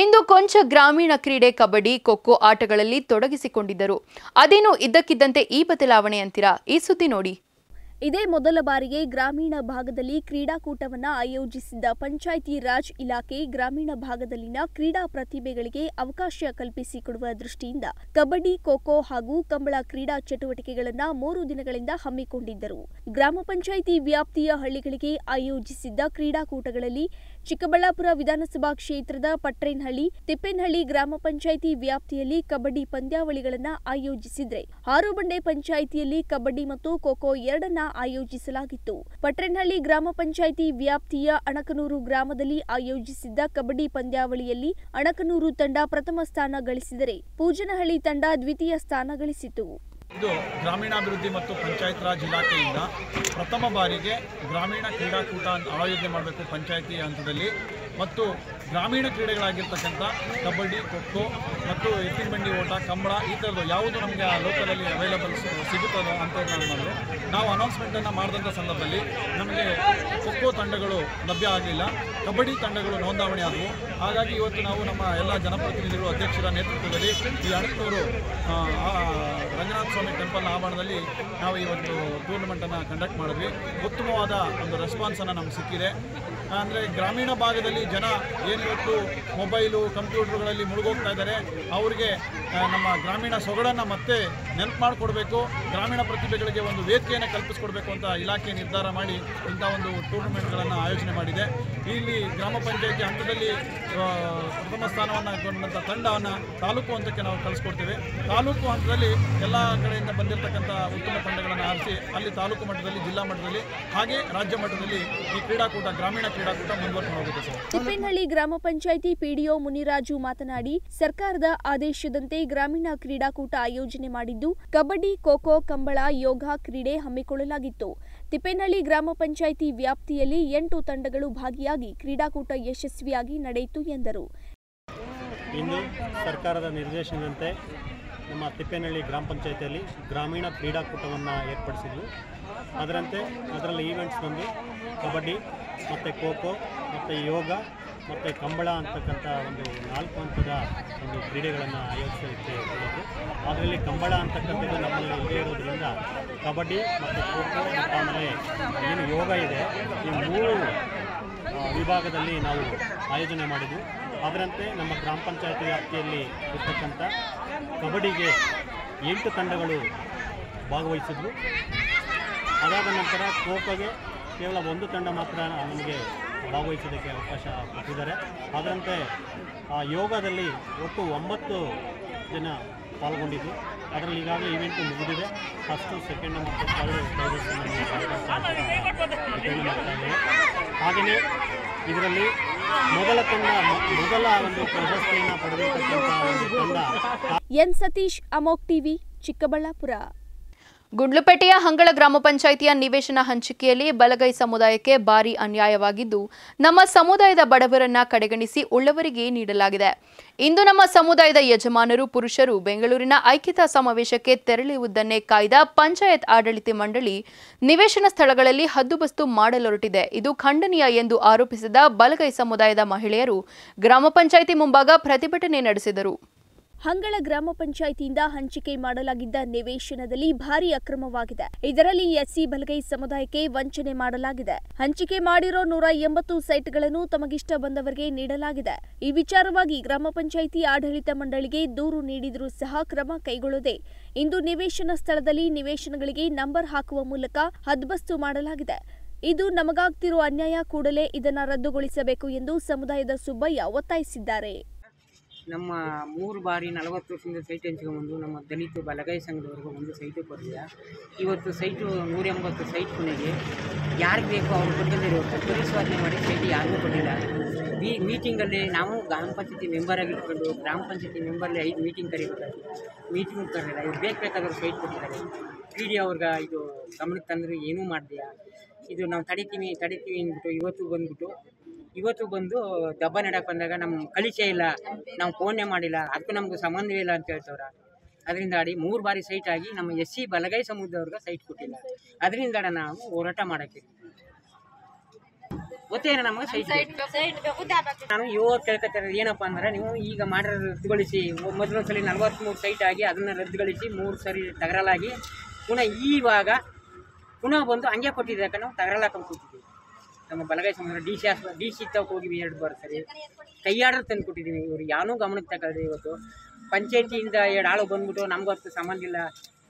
A: ಇಂದು ಕೊಂಚ ಗ್ರಾಮೀಣ ಕ್ರೀಡೆ, ಕಬಡ್ಡಿ, ಖೋಖೋ ಆಟಗಳಲ್ಲಿ ತೊಡಗಿಸಿಕೊಂಡಿದ್ದರು. ಅದೇನು ಇದ್ದಕ್ಕಿದ್ದಂತೆ ಈ ಬದಲಾವಣೆ ಅಂತೀರಾ? ಈ ಸುದ್ದಿ ನೋಡಿ.
F: ಇದೇ ಮೊದಲ ಬಾರಿಗೆ ಗ್ರಾಮೀಣ ಭಾಗದಲ್ಲಿ ಕ್ರೀಡಾಕೂಟವನ್ನು ಆಯೋಜಿಸಿದ್ದ ಪಂಚಾಯಿತಿ ರಾಜ್ ಇಲಾಖೆ ಗ್ರಾಮೀಣ ಭಾಗದಲ್ಲಿನ ಕ್ರೀಡಾ ಪ್ರತಿಭೆಗಳಿಗೆ ಅವಕಾಶ ಕಲ್ಪಿಸಿಕೊಡುವ ದೃಷ್ಟಿಯಿಂದ ಕಬಡ್ಡಿ, ಖೋಖೋ ಹಾಗೂ ಕಂಬಳ ಕ್ರೀಡಾ ಚಟುವಟಿಕೆಗಳನ್ನ ಮೂರು ದಿನಗಳಿಂದ ಹಮ್ಮಿಕೊಂಡಿದ್ದರು. ಗ್ರಾಮ ಪಂಚಾಯಿತಿ ವ್ಯಾಪ್ತಿಯ ಹಳ್ಳಿಗಳಿಗೆ ಆಯೋಜಿಸಿದ್ದ ಕ್ರೀಡಾಕೂಟಗಳಲ್ಲಿ ಚಿಕ್ಕಬಳ್ಳಾಪುರ ವಿಧಾನಸಭಾ ಕ್ಷೇತ್ರದ ಪಟ್ರೇನಹಳ್ಳಿ, ತಿಪ್ಪೇನಹಳ್ಳಿ ಗ್ರಾಮ ಪಂಚಾಯಿತಿ ವ್ಯಾಪ್ತಿಯಲ್ಲಿ ಕಬಡ್ಡಿ ಪಂದ್ಯಾವಳಿಗಳನ್ನು ಆಯೋಜಿಸಿದ್ರೆ ಹಾರೋಬಂಡೆ ಪಂಚಾಯಿತಿಯಲ್ಲಿ ಕಬಡ್ಡಿ ಮತ್ತು ಖೋಖೋ ಎರಡನ್ನ ಆಯೋಜಿಸಲಾಗಿತ್ತು. ಪಟ್ರೇನಹಳ್ಳಿ ಗ್ರಾಮ ಪಂಚಾಯಿತಿ ವ್ಯಾಪ್ತಿಯ ಅಣಕನೂರು ಗ್ರಾಮದಲ್ಲಿ ಆಯೋಜಿಸಿದ್ದ ಕಬಡ್ಡಿ ಪಂದ್ಯಾವಳಿಯಲ್ಲಿ ಅಣಕನೂರು ತಂಡ ಪ್ರಥಮ ಸ್ಥಾನ ಗಳಿಸಿದರೆ ಪೂಜನಹಳ್ಳಿ ತಂಡ ದ್ವಿತೀಯ ಸ್ಥಾನ ಗಳಿಸಿತು.
M: ಇದು ಗ್ರಾಮೀಣಾಭಿವೃದ್ಧಿ ಮತ್ತು ಪಂಚಾಯತ್ ರಾಜ್ ಇಲಾಖೆಯಿಂದ ಪ್ರಥಮ ಬಾರಿಗೆ ಗ್ರಾಮೀಣ ಕ್ರೀಡಾಕೂಟ ಆಯೋಜನೆ ಮಾಡಬೇಕು ಪಂಚಾಯತಿ ಹಂತದಲ್ಲಿ. ಮತ್ತು ಗ್ರಾಮೀಣ ಕ್ರೀಡೆಗಳಾಗಿರ್ತಕ್ಕಂಥ ಕಬಡ್ಡಿ, ಖೋಖೋ ಮತ್ತು ಎತ್ತಿನ ಬಂಡಿ ಓಟ, ಕಂಬಳ ಈ ಥರದ್ದು ಯಾವುದು ನಮಗೆ ಆ ಲೋಕಲಲ್ಲಿ ಅವೈಲಬಲ್ ಸಿಗುತ್ತದೋ ಅಂತ ಮಾಡಿದ್ರು, ನಾವು ಅನೌನ್ಸ್ಮೆಂಟನ್ನು ಮಾಡಿದಂಥ ಸಂದರ್ಭದಲ್ಲಿ ನಮಗೆ ಖೋಖೋ ತಂಡಗಳು ಲಭ್ಯ ಆಗಲಿಲ್ಲ. ಕಬಡ್ಡಿ ತಂಡಗಳು ನೋಂದಾವಣೆ ಆದವು. ಹಾಗಾಗಿ ಇವತ್ತು ನಾವು ನಮ್ಮ ಎಲ್ಲ ಜನಪ್ರತಿನಿಧಿಗಳು ಅಧ್ಯಕ್ಷರ ನೇತೃತ್ವದಲ್ಲಿ ಈ ಅಣಕೂರು ರಂಗನಾಥ ಸ್ವಾಮಿ ಟೆಂಪಲ್ನ ಆವರಣದಲ್ಲಿ ನಾವು ಇವತ್ತು ಟೂರ್ನಮೆಂಟನ್ನು ಕಂಡಕ್ಟ್ ಮಾಡಿದ್ವಿ. ಉತ್ತಮವಾದ ಒಂದು ರೆಸ್ಪಾನ್ಸನ್ನು ನಮ್ಗೆ ಸಿಕ್ಕಿದೆ. ಅಂದರೆ ಗ್ರಾಮೀಣ ಭಾಗದಲ್ಲಿ ಜನ ಏನಿವತ್ತು ಮೊಬೈಲು ಕಂಪ್ಯೂಟರ್ಗಳಲ್ಲಿ ಮುಳುಗೋಗ್ತಾ ಇದ್ದಾರೆ ಅವರಿಗೆ ನಮ್ಮ ಗ್ರಾಮೀಣ ಸೊಗಡನ್ನು ಮತ್ತೆ ನೆನಪು ಮಾಡಿಕೊಡ್ಬೇಕು. ಗ್ರಾಮೀಣ ಪ್ರತಿಭೆಗಳಿಗೆ ಒಂದು ವೇದಿಕೆಯನ್ನು ಕಲ್ಪಿಸ್ಕೊಡ್ಬೇಕು ಅಂತ ಇಲಾಖೆ ನಿರ್ಧಾರ ಮಾಡಿ ಇಂಥ ಒಂದು ಟೂರ್ನಮೆಂಟ್ಗಳನ್ನು ಆಯೋಜನೆ ಮಾಡಿದೆ. ಇಲ್ಲಿ ಗ್ರಾಮ ಪಂಚಾಯತಿ ಹಂತದಲ್ಲಿ ಪ್ರಥಮ ಸ್ಥಾನವನ್ನು ಕೊಂಡಂಥ ತಂಡವನ್ನು ತಾಲೂಕು ಹಂತಕ್ಕೆ ನಾವು ಕಳಿಸ್ಕೊಡ್ತೇವೆ. ತಾಲೂಕು ಹಂತದಲ್ಲಿ ಎಲ್ಲ ಕಡೆಯಿಂದ ಬಂದಿರತಕ್ಕಂಥ ಉತ್ತಮ ತಂಡಗಳನ್ನು ಆರಿಸಿ ಅಲ್ಲಿ ತಾಲೂಕು ಮಟ್ಟದಲ್ಲಿ, ಜಿಲ್ಲಾ ಮಟ್ಟದಲ್ಲಿ, ಹಾಗೆ ರಾಜ್ಯ ಮಟ್ಟದಲ್ಲಿ ಈ ಕ್ರೀಡಾಕೂಟ, ಗ್ರಾಮೀಣ ಕ್ರೀಡಾಕೂಟ ಮುಂದುವರ್ಕೊಂಡು ಹೋಗುತ್ತೆ ಸರ್.
F: ತಿಪ್ಪೇನಹಳ್ಳಿ ಗ್ರಾಮ ಪಂಚಾಯಿತಿ ಪಿಡಿಒ ಮುನಿರಾಜು ಮಾತನಾಡಿ, ಸರ್ಕಾರದ ಆದೇಶದಂತೆ ಗ್ರಾಮೀಣ ಕ್ರೀಡಾಕೂಟ ಆಯೋಜನೆ ಮಾಡಿದ್ದು ಕಬಡ್ಡಿ, ಖೋಖೋ, ಕಂಬಳ, ಯೋಗ ಕ್ರೀಡೆ ಹಮ್ಮಿಕೊಳ್ಳಲಾಗಿತ್ತು. ತಿಪ್ಪೇನಹಳ್ಳಿ ಗ್ರಾಮ ಪಂಚಾಯಿತಿ ವ್ಯಾಪ್ತಿಯಲ್ಲಿ ಎಂಟು ತಂಡಗಳು ಭಾಗಿಯಾಗಿ ಕ್ರೀಡಾಕೂಟ ಯಶಸ್ವಿಯಾಗಿ ನಡೆಯಿತು ಎಂದರು.
N: ಇಂದು ಸರ್ಕಾರದ ನಿರ್ದೇಶನದಂತೆ ನಮ್ಮ ತಿಪ್ಪೇನಹಳ್ಳಿ ಗ್ರಾಮ ಪಂಚಾಯತಿಯಲ್ಲಿ ಗ್ರಾಮೀಣ ಕ್ರೀಡಾಕೂಟವನ್ನು ಏರ್ಪಡಿಸಿದ್ವು. ಅದರಂತೆ ಅದರಲ್ಲಿ ಈವೆಂಟ್ಸ್ ಬಂದು ಕಬಡ್ಡಿ, ಮತ್ತು ಖೋ ಖೋ ಮತ್ತು ಯೋಗ ಮತ್ತು ಕಂಬಳ ಅಂತಕ್ಕಂಥ ಒಂದು ನಾಲ್ಕು ಹಂತದ ಒಂದು ಕ್ರೀಡೆಗಳನ್ನು ಆಯೋಜಿಸಲಿಕ್ಕೆ ಹೋಗಿದ್ದು ಅದರಲ್ಲಿ ಕಂಬಳ ಅಂತಕ್ಕಂಥದ್ದು ನಮ್ಮಲ್ಲಿ ಇಲ್ಲದೆ ಇರೋದ್ರಿಂದ ಕಬಡ್ಡಿ ಮತ್ತು ಖೋ ಮತ್ತು ಆಮೇಲೆ ಏನು ಯೋಗ ಇದೆ, ಈ ಮೂರು ವಿಭಾಗದಲ್ಲಿ ನಾವು ಆಯೋಜನೆ ಮಾಡಿದ್ವಿ. ಅದರಂತೆ ನಮ್ಮ ಗ್ರಾಮ ಪಂಚಾಯತಿ ವ್ಯಾಪ್ತಿಯಲ್ಲಿ ಇರ್ತಕ್ಕಂಥ ಕಬಡ್ಡಿಗೆ ಎಂಟು ತಂಡಗಳು ಭಾಗವಹಿಸಿದ್ವು. ಅದಾದ ನಂತರ ಖೋಖೋಗೆ ಕೇವಲ ಒಂದು ತಂಡ ಮಾತ್ರ ನಮಗೆ ಭಾಗವಹಿಸೋದಕ್ಕೆ ಅವಕಾಶ ಕೊಟ್ಟಿದ್ದಾರೆ. ಅದರಂತೆ ಆ, ಯೋಗದಲ್ಲಿ ಒಟ್ಟು ಒಂಬತ್ತು ಜನ ಪಾಲ್ಗೊಂಡಿದ್ದು. ಅದರಲ್ಲಿ ಈಗಾಗಲೇ ಇವೆಂಟ್ ಮುಗಿದಿದೆ. ಫಸ್ಟು ಸೆಕೆಂಡ್ ಮತ್ತು ಹಾಗೆಯೇ ಇದರಲ್ಲಿ ಮೊದಲ ತಂಡ, ಮೊದಲ ಒಂದು ಪ್ರಶಸ್ತಿಯನ್ನು ಪಡೆದಿರ್ತಕ್ಕಂಥ
F: ಎನ್ ಸತೀಶ್, ಅಮೋಕ್ ಟಿವಿ, ಚಿಕ್ಕಬಳ್ಳಾಪುರ.
A: ಗುಂಡ್ಲುಪೇಟೆಯ ಹಂಗಳ ಗ್ರಾಮ ಪಂಚಾಯಿತಿಯ ನಿವೇಶನ ಹಂಚಿಕೆಯಲ್ಲಿ ಬಲಗೈ ಸಮುದಾಯಕ್ಕೆ ಭಾರಿ ಅನ್ಯಾಯವಾಗಿದ್ದು, ನಮ್ಮ ಸಮುದಾಯದ ಬಡವರನ್ನ ಕಡೆಗಣಿಸಿ ಉಳ್ಳವರಿಗೆ ನೀಡಲಾಗಿದೆ. ಇಂದು ನಮ್ಮ ಸಮುದಾಯದ ಯಜಮಾನರು, ಪುರುಷರು ಬೆಂಗಳೂರಿನ ಐಕ್ಯತಾ ಸಮಾವೇಶಕ್ಕೆ ತೆರಳುವುದನ್ನೇ ಕಾಯ್ದ ಪಂಚಾಯತ್ ಆಡಳಿತ ಮಂಡಳಿ ನಿವೇಶನ ಸ್ಥಳಗಳಲ್ಲಿ ಹದ್ದುಬಸ್ತು ಮಾಡಲೊರಟಿದೆ. ಇದು ಖಂಡನೀಯ ಎಂದು ಆರೋಪಿಸಿದ ಬಲಗೈ ಸಮುದಾಯದ ಮಹಿಳೆಯರು ಗ್ರಾಮ ಪಂಚಾಯಿತಿ ಮುಂಭಾಗ ಪ್ರತಿಭಟನೆ ನಡೆಸಿದರು.
F: ಹಂಗಳ ಗ್ರಾಮ ಪಂಚಾಯಿತಿಯಿಂದ ಹಂಚಿಕೆ ಮಾಡಲಾಗಿದ್ದ ನಿವೇಶನದಲ್ಲಿ ಭಾರಿ ಅಕ್ರಮವಾಗಿದೆ. ಇದರಲ್ಲಿ ಎಸ್ಸಿ ಬಲಗೈ ಸಮುದಾಯಕ್ಕೆ ವಂಚನೆ ಮಾಡಲಾಗಿದೆ. ಹಂಚಿಕೆ ಮಾಡಿರೋ ನೂರ ಎಂಬತ್ತು ಸೈಟ್ಗಳನ್ನು ತಮಗಿಷ್ಟ ಬಂದವರಿಗೆ ನೀಡಲಾಗಿದೆ. ಈ ವಿಚಾರವಾಗಿ ಗ್ರಾಮ ಪಂಚಾಯಿತಿ ಆಡಳಿತ ಮಂಡಳಿಗೆ ದೂರು ನೀಡಿದರೂ ಸಹ ಕ್ರಮ ಕೈಗೊಳ್ಳದೆ ಇಂದು ನಿವೇಶನ ಸ್ಥಳದಲ್ಲಿ ನಿವೇಶನಗಳಿಗೆ ನಂಬರ್ ಹಾಕುವ ಮೂಲಕ ಹದ್ಬಸ್ತು ಮಾಡಲಾಗಿದೆ. ಇದು ನಮಗಾಗ್ತಿರೋ ಅನ್ಯಾಯ ಕೂಡಲೇ ಇದನ್ನು ರದ್ದುಗೊಳಿಸಬೇಕು ಎಂದು ಸಮುದಾಯದ ಸುಬ್ಬಯ್ಯ ಒತ್ತಾಯಿಸಿದ್ದಾರೆ.
O: ನಮ್ಮ ಮೂರು ಬಾರಿ ನಲವತ್ತು ವರ್ಷದಿಂದ ಸೈಟ್ ಹಂಚ್ಕೊಂಡ್ಬಂದು ನಮ್ಮ ದಲಿತ ಬಲಗೈ ಸಂಘದವರೆಗೂ ಒಂದು ಸೈಟು ಕೊಟ್ಟಿಲ್ಲ ಇವತ್ತು ಸೈಟು ನೂರ ಎಂಬತ್ತು ಸೈಟ್ ಕೊನೆಗೆ ಯಾರಿಗೆ ಬೇಕೋ ಅವ್ರು ಕೊಟ್ಟಿದ್ದಾರೆ ಪರಿಸ್ವಾದನೆ ಮಾಡಿ ಸೈಟ್ ಯಾರಿಗೂ ಕೊಟ್ಟಿಲ್ಲ. ಈ ಮೀಟಿಂಗಲ್ಲಿ ನಾವು ಗ್ರಾಮ ಪಂಚಾಯತಿ ಮೆಂಬರ್ ಇಟ್ಕೊಂಡು ಗ್ರಾಮ ಪಂಚಾಯತಿ ಮೆಂಬರ್ಲಿ ಐದು ಮೀಟಿಂಗ್ ಕರಿಬೇಕಾಗಿ ಮೀಟಿಂಗ್ ಕರೆದಿಲ್ಲ ಇವ್ರು ಬೇಕು ಬೇಕಾದ್ರೂ ಸೈಟ್ ಕೊಟ್ಟಿದ್ದಾರೆ. ಪಿ ಡಿ ಅವ್ರಿಗೆ ಇದು ಗಮನಕ್ಕೆ ತಂದರೆ ಏನೂ ಮಾಡಿದೆಯಾ? ಇದು ನಾವು ತಡಿತೀವಿ ತಡಿತೀವಿ ಅಂದ್ಬಿಟ್ಟು ಇವತ್ತು ಬಂದ್ಬಿಟ್ಟು ಇವತ್ತು ಬಂದು ದಬ್ಬ ನೆಡಕ್ಕೆ ಬಂದಾಗ ನಮ್ಗೆ ಕಳಿಸೇ ಇಲ್ಲ ನಾವು ಫೋನೇ ಮಾಡಿಲ್ಲ ಅದಕ್ಕೂ ನಮ್ಗೆ ಸಂಬಂಧವೇ ಇಲ್ಲ ಅಂತ ಹೇಳ್ತವ್ರ. ಅದರಿಂದ ಆಡಿ ಮೂರು ಬಾರಿ ಸೈಟ್ ಆಗಿ ನಮ್ಮ ಎಸ್ ಸಿ ಬಲಗೈ ಸಮುದ್ರವ್ರಿಗೆ ಸೈಟ್ ಕೊಟ್ಟಿಲ್ಲ. ಅದರಿಂದ ನಾವು ಹೋರಾಟ ಮಾಡಕ್ಕೆ. ಗೊತ್ತೇನ ನಮಗೆ ಸೈಟ್? ನಾನು ಇವತ್ತು ಕೇಳ್ಕೊತಾರೆ ಏನಪ್ಪ ಅಂದ್ರೆ ನೀವು ಈಗ ಮಾಡಿರೋ ರದ್ದುಗೊಳಿಸಿ ಮೊದಲೊಂದು ಸಲ ನಲ್ವತ್ತ್ಮೂರು ಸೈಟ್ ಆಗಿ ಅದನ್ನು ರದ್ದುಗೊಳಿಸಿ ಮೂರು ಸರಿ ತಗರಲಾಗಿ ಪುನಃ ಈವಾಗ ಪುನಃ ಬಂದು ಹಂಗೆ ಕೊಟ್ಟಿದ್ದೆ ಯಾಕಂದ್ರೆ ನಾವು ಕೂತಿದ್ದೀವಿ ನಮ್ಮ ಬಲಗೈ ಸಮುದ್ರ ಡಿ ಸಿ ಆಸ್ಪತ್ರೆ, ಡಿ ಸಿ ತಗ ಹೋಗಿ ಎರಡು ಬರ್ತಾರೆ ಕೈ ಆರ್ಡರ್ ತಂದು ಕೊಟ್ಟಿದ್ದೀವಿ ಇವ್ರು. ಯಾವನೂ ಗಮನಕ್ಕೆ ತಗೊಳ್ರಿ ಇವತ್ತು. ಪಂಚಾಯತಿಯಿಂದ ಎರಡು ಆಳು ಬಂದ್ಬಿಟ್ಟು ನಮ್ಗೊತ್ತು ಸಂಬಂಧ ಇಲ್ಲ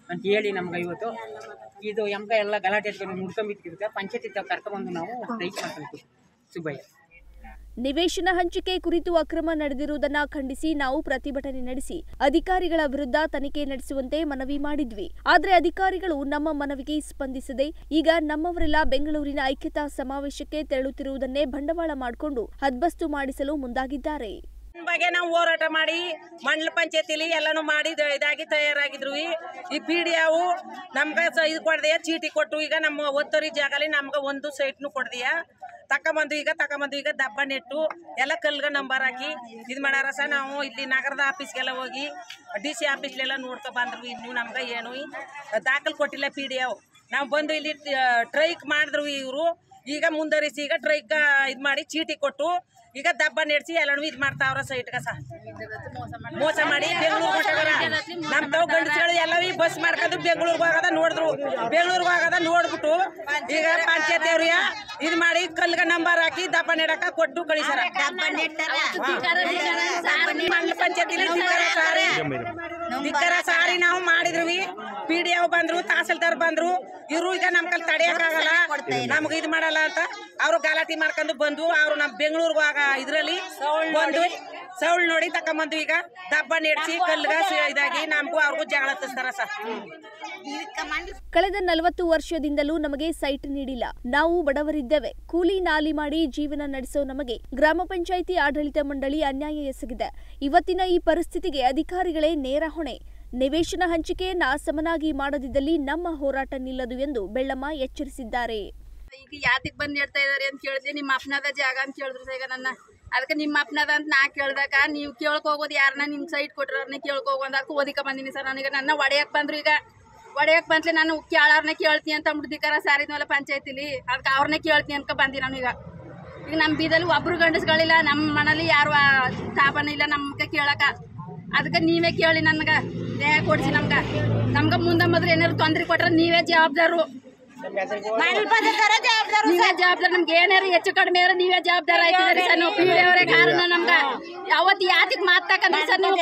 O: ಅಂತ ಹೇಳಿ ನಮ್ಗೆ ಇವತ್ತು. ಇದು ಎಂಕ ಎಲ್ಲ ಗಲಾಟೆ ಮುಡ್ಕೊಂಬಿಟ್ಟಿದ್ದಕ್ಕೆ ಪಂಚಾಯತಿ ತಗ ಕರ್ಕೊಂಬಂದು ನಾವು ಸ್ಟ್ರೈಕ್ ಮಾಡ್ಕೊಂಡು ಸುಬ್ಬಯ್ಯ.
F: ನಿವೇಶನ ಹಂಚಿಕೆ ಕುರಿತು ಅಕ್ರಮ ನಡೆದಿರುವುದನ್ನ ಖಂಡಿಸಿ ನಾವು ಪ್ರತಿಭಟನೆ ನಡೆಸಿ ಅಧಿಕಾರಿಗಳ ವಿರುದ್ಧ ತನಿಖೆ ನಡೆಸುವಂತೆ ಮನವಿ ಮಾಡಿದ್ವಿ. ಆದರೆ ಅಧಿಕಾರಿಗಳು ನಮ್ಮ ಮನವಿಗೆ ಸ್ಪಂದಿಸದೆ ಈಗ ನಮ್ಮವರೆಲ್ಲ ಬೆಂಗಳೂರಿನ ಐಕ್ಯತಾ ಸಮಾವೇಶಕ್ಕೆ ತೆರಳುತ್ತಿರುವುದನ್ನೇ ಬಂಡವಾಳ ಮಾಡಿಕೊಂಡು ಹದ್ಬಸ್ತು ಮಾಡಿಸಲು ಮುಂದಾಗಿದ್ದಾರೆ.
K: ಬಗ್ಗೆ ನಾವು ಹೋರಾಟ ಮಾಡಿ ಮಂಡಲ ಪಂಚಾಯತಿಲಿ ಎಲ್ಲಾನು ಮಾಡಿ ಇದಾಗಿ ತಯಾರಾಗಿದ್ರು. ಈ ಪಿ ಡಿ ಅವು ನಮ್ಗೆ ಇದು ಚೀಟಿ ಕೊಟ್ಟು ಈಗ ನಮ್ಮ ಒತ್ತರಿ ಜಾಗಲಿ ನಮ್ಗೆ ಒಂದು ಸೈಟ್ನು ಕೊಡ್ದೆಯ?
P: ತಕೊಂಬಂದು ಈಗ ತಕೊಂಬಂದು ಈಗ ದಬ್ಬ ನೆಟ್ಟು ಎಲ್ಲ ಕಲ್ಗ ನಂಬರ್ ಹಾಕಿ ಇದು ಮಾಡ್ಯಾರ ಸಹ ನಾವು ಇಲ್ಲಿ ನಗರದ ಆಫೀಸ್ಗೆಲ್ಲ ಹೋಗಿ ಡಿ ಸಿ ಆಫೀಸ್ಲೆಲ್ಲ ನೋಡ್ಕೊ ಬಂದ್ರು. ಇನ್ನು ನಮ್ಗೆ ಏನು ದಾಖಲೆ ಕೊಟ್ಟಿಲ್ಲ ಪಿ ಡಿ ಎವ್ ನಾವು ಬಂದು ಇಲ್ಲಿ ಟ್ರೈಕ್ ಮಾಡಿದ್ರು ಇವರು. ಈಗ ಮುಂದರಿಸಿ ಈಗ ಟ್ರೈಕ್ ಇದು ಮಾಡಿ ಚೀಟಿ ಕೊಟ್ಟು ಈಗ ದಬ್ಬ ನೆಡ್ಸಿ ಎಲ್ಲನೂ ಇದು ಮಾಡ್ತಾವ್ರ ಸೈಟ್ ಕಸ ಮೋಸ ಮಾಡಿ ಬೆಂಗಳೂರು ನಮ್ ತಾವ್ ಗಂಡಸ್ಗಳು ಎಲ್ಲವೂ ಬಸ್ ಮಾಡ್ಕೊಂಡು ಬೆಂಗಳೂರಿಗೆ ಹೋಗದ ನೋಡಿದ್ರು. ಬೆಂಗಳೂರಿಗೆ ಹೋಗದ ನೋಡ್ಬಿಟ್ಟು ಈಗ ಪಂಚಾಯತ್ ಅವ್ರಿಗೆ ಇದು ಮಾಡಿ ಕಲ್ಗ ನಂಬರ್ ಹಾಕಿ ದಬ್ಬ ನೆಡಕ ಕೊಟ್ಟು ಕಳಿಸಾರ ಮಂಡಲ ಧಿಕ್ಕಾರ ಸಾರಿ ಧಿಕ್ಕಾರ ಸಾರಿ ನಾವು ಮಾಡಿದ್ವಿ ಪಿ ಡಿ ಎಫ್ ಬಂದ್ರು ತಹಸೀಲ್ದಾರ್ ಬಂದ್ರು. ಇವ್ರು ಈಗ ನಮ್ ಕಲ್ ತಡೆಯಕ್ಕಾಗಲ್ಲ ನಮ್ಗೆ ಇದು ಮಾಡಲ್ಲ ಅಂತ ಅವ್ರು ಗಾಲಾಟಿ ಮಾಡ್ಕೊಂಡು ಬಂದು ಅವ್ರು ನಮ್ ಬೆಂಗಳೂರಿಗೆ ಹೋಗ ಇದ್ರಲ್ಲಿ ಒಂದು ಸೌಳ್ ನೋಡಿ ತಕೊಂಬಂದು ಈಗ. ದಬ್ಬ ನೆಡ್ಸಿ ಕಲ್ಗ ಇದಾಗಿ ನಮಗೂ ಅವ್ರಿಗೂ ಜಗಳ ಹತ್ತಿಸ್ತಾರ ಸರ್.
F: ಕಳೆದ ನಲವತ್ತು ವರ್ಷದಿಂದಲೂ ನಮಗೆ ಸೈಟ್ ನೀಡಿಲ್ಲ. ನಾವು ಬಡವರಿದ್ದೇವೆ. ಕೂಲಿ ನಾಲಿ ಮಾಡಿ ಜೀವನ ನಡೆಸೋ ನಮಗೆ ಗ್ರಾಮ ಪಂಚಾಯಿತಿ ಆಡಳಿತ ಮಂಡಳಿ ಅನ್ಯಾಯ ಎಸಗಿದೆ. ಇವತ್ತಿನ ಈ ಪರಿಸ್ಥಿತಿಗೆ ಅಧಿಕಾರಿಗಳೇ ನೇರ ಹೊಣೆ. ನಿವೇಶನ ಹಂಚಿಕೆಯನ್ನ ಸಮನಾಗಿ ಮಾಡದಿದ್ದಲ್ಲಿ ನಮ್ಮ ಹೋರಾಟ ನಿಲ್ಲದು ಎಂದು ಬೆಳ್ಳಮ್ಮ ಎಚ್ಚರಿಸಿದ್ದಾರೆ.
Q: ಈಗ ಯಾತಿಗೆ ಬಂದು ನೆಡ್ತಾ ಇದಾರೆ ಅಂತ ಕೇಳಿದ್ರಿ ನಿಮ್ಮ ಅಪ್ಪನದ ಜಾಗ ಅಂತ ಕೇಳಿದ್ರು ಈಗ ನನ್ನ. ಅದಕ್ಕೆ ನಿಮ್ಮ ಅಪ್ನದ ಅಂತ ನಾ ಕೇಳ್ದಾಗ, ನೀವು ಹೋಗೋದು ಯಾರನ್ನ ನಿಮ್ಮ ಸೈಟ್ ಅವ್ರನ್ನ ಕೇಳ್ಕೊ ಅದಕ್ಕೆ ಓದಿಕ ಬಂದಿನಿ ಸರ್ ನನಗೆ. ನನ್ನ ಒಡೆಯಕ್ ಬಂದ್ರು ಈಗ. ಒಡೆಯಕ್ ಬಂದ್ಲಿ ನಾನು ಕೇಳೋರ್ನ ಕೇಳ್ತೀನಿ ಅಂತ ಮುಡ್ದಿಕಾರ ಮೇಲೆ ಪಂಚಾಯತಿಲಿ. ಅದಕ್ಕೆ ಅವ್ರನ್ನೇ ಕೇಳ್ತೀನಿ ಅಂತ ಬಂದಿ ನಾನು ಈಗ. ಈಗ ನಮ್ಮ ಬೀದಲ್ಲಿ ಒಬ್ರು ಗಂಡಸ್ಗಳಿಲ್ಲ ನಮ್ಮ ಮನೇಲಿ ಯಾರು ತಾಪನ ಇಲ್ಲ ನಮ್ಗೆ ಕೇಳಕ. ಅದಕ್ಕೆ ನೀವೇ ಕೇಳಿ ನನ್ಗೆ. ನ್ಯಾಯ ಕೊಡಿಸಿ ನಮ್ಗೆ. ನಮ್ಗೆ ಮುಂದೆ ಮೊದಲು ಏನಾದ್ರು ತೊಂದರೆ ಕೊಟ್ರೆ ನೀವೇ ಜವಾಬ್ದಾರು. ನೀವೇ ಜವಾಬ್ದಾರ ನಮ್ಗೆ ಏನಾರು ಹೆಚ್ಚು ಕಡಿಮೆ ಆದ್ರೆ ನೀವೇ ಜವಾಬ್ದಾರ ಆಯ್ತಿದ್ರಿ ಸರ್. ನಾವು ಪಿ ಅವರೇ ಕಾರಣ ನಮ್ಗ. ಅವತ್ ಯಾತಿಗ್ ಮಾತಾಕಂದ್ರೆ ಸರ್ ನೀವು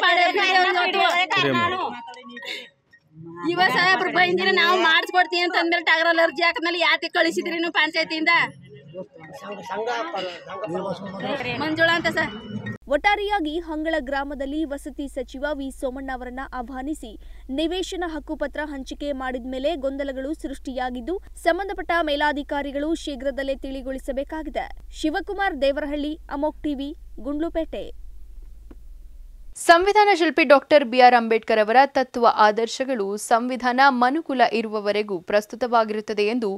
Q: ಇವ ಸಾಹೇಬ್ರು ಬೈಂದಿನ ನಾವು ಮಾಡಿಸ್ಕೊಡ್ತೀವಿ ಅಂತ ಅಂದ್ಮೇಲೆ ಟಗರಲ್ಲಿ ಅರ್ಜಿ ಹಾಕಿದ್ಮೇಲೆ ಯಾತಿಗೆ ಕಳಿಸಿದ್ರಿ ನೀವು ಪಂಚಾಯತಿಯಿಂದ? ಮಂಜುಳ ಅಂತ ಸರ್.
F: ಒಟ್ಟಾರೆಯಾಗಿ ಹಂಗಳ ಗ್ರಾಮದಲ್ಲಿ ವಸತಿ ಸಚಿವ ವಿ ಸೋಮಣ್ಣ ಅವರನ್ನ ಆಹ್ವಾನಿಸಿ ನಿವೇಶನ ಹಕ್ಕುಪತ್ರ ಹಂಚಿಕೆ ಮಾಡಿದ ಮೇಲೆ ಗೊಂದಲಗಳು ಸೃಷ್ಟಿಯಾಗಿದ್ದು, ಸಂಬಂಧಪಟ್ಟ ಮೇಲಾಧಿಕಾರಿಗಳು ಶೀಘ್ರದಲ್ಲೇ ತಿಳಿಗೊಳಿಸಬೇಕಾಗಿದೆ. ಶಿವಕುಮಾರ್ ದೇವರಹಳ್ಳಿ, ಅಮೋಕ್ ಟಿವಿ, ಗುಂಡ್ಲುಪೇಟೆ.
A: ಸಂವಿಧಾನ ಶಿಲ್ಪಿ ಡಾಕ್ಟರ್ ಬಿಆರ್ ಅಂಬೇಡ್ಕರ್ ಅವರ ತತ್ವ ಆದರ್ಶಗಳು ಸಂವಿಧಾನ ಮನುಕುಲ ಇರುವವರೆಗೂ ಪ್ರಸ್ತುತವಾಗಿರುತ್ತದೆ ಎಂದು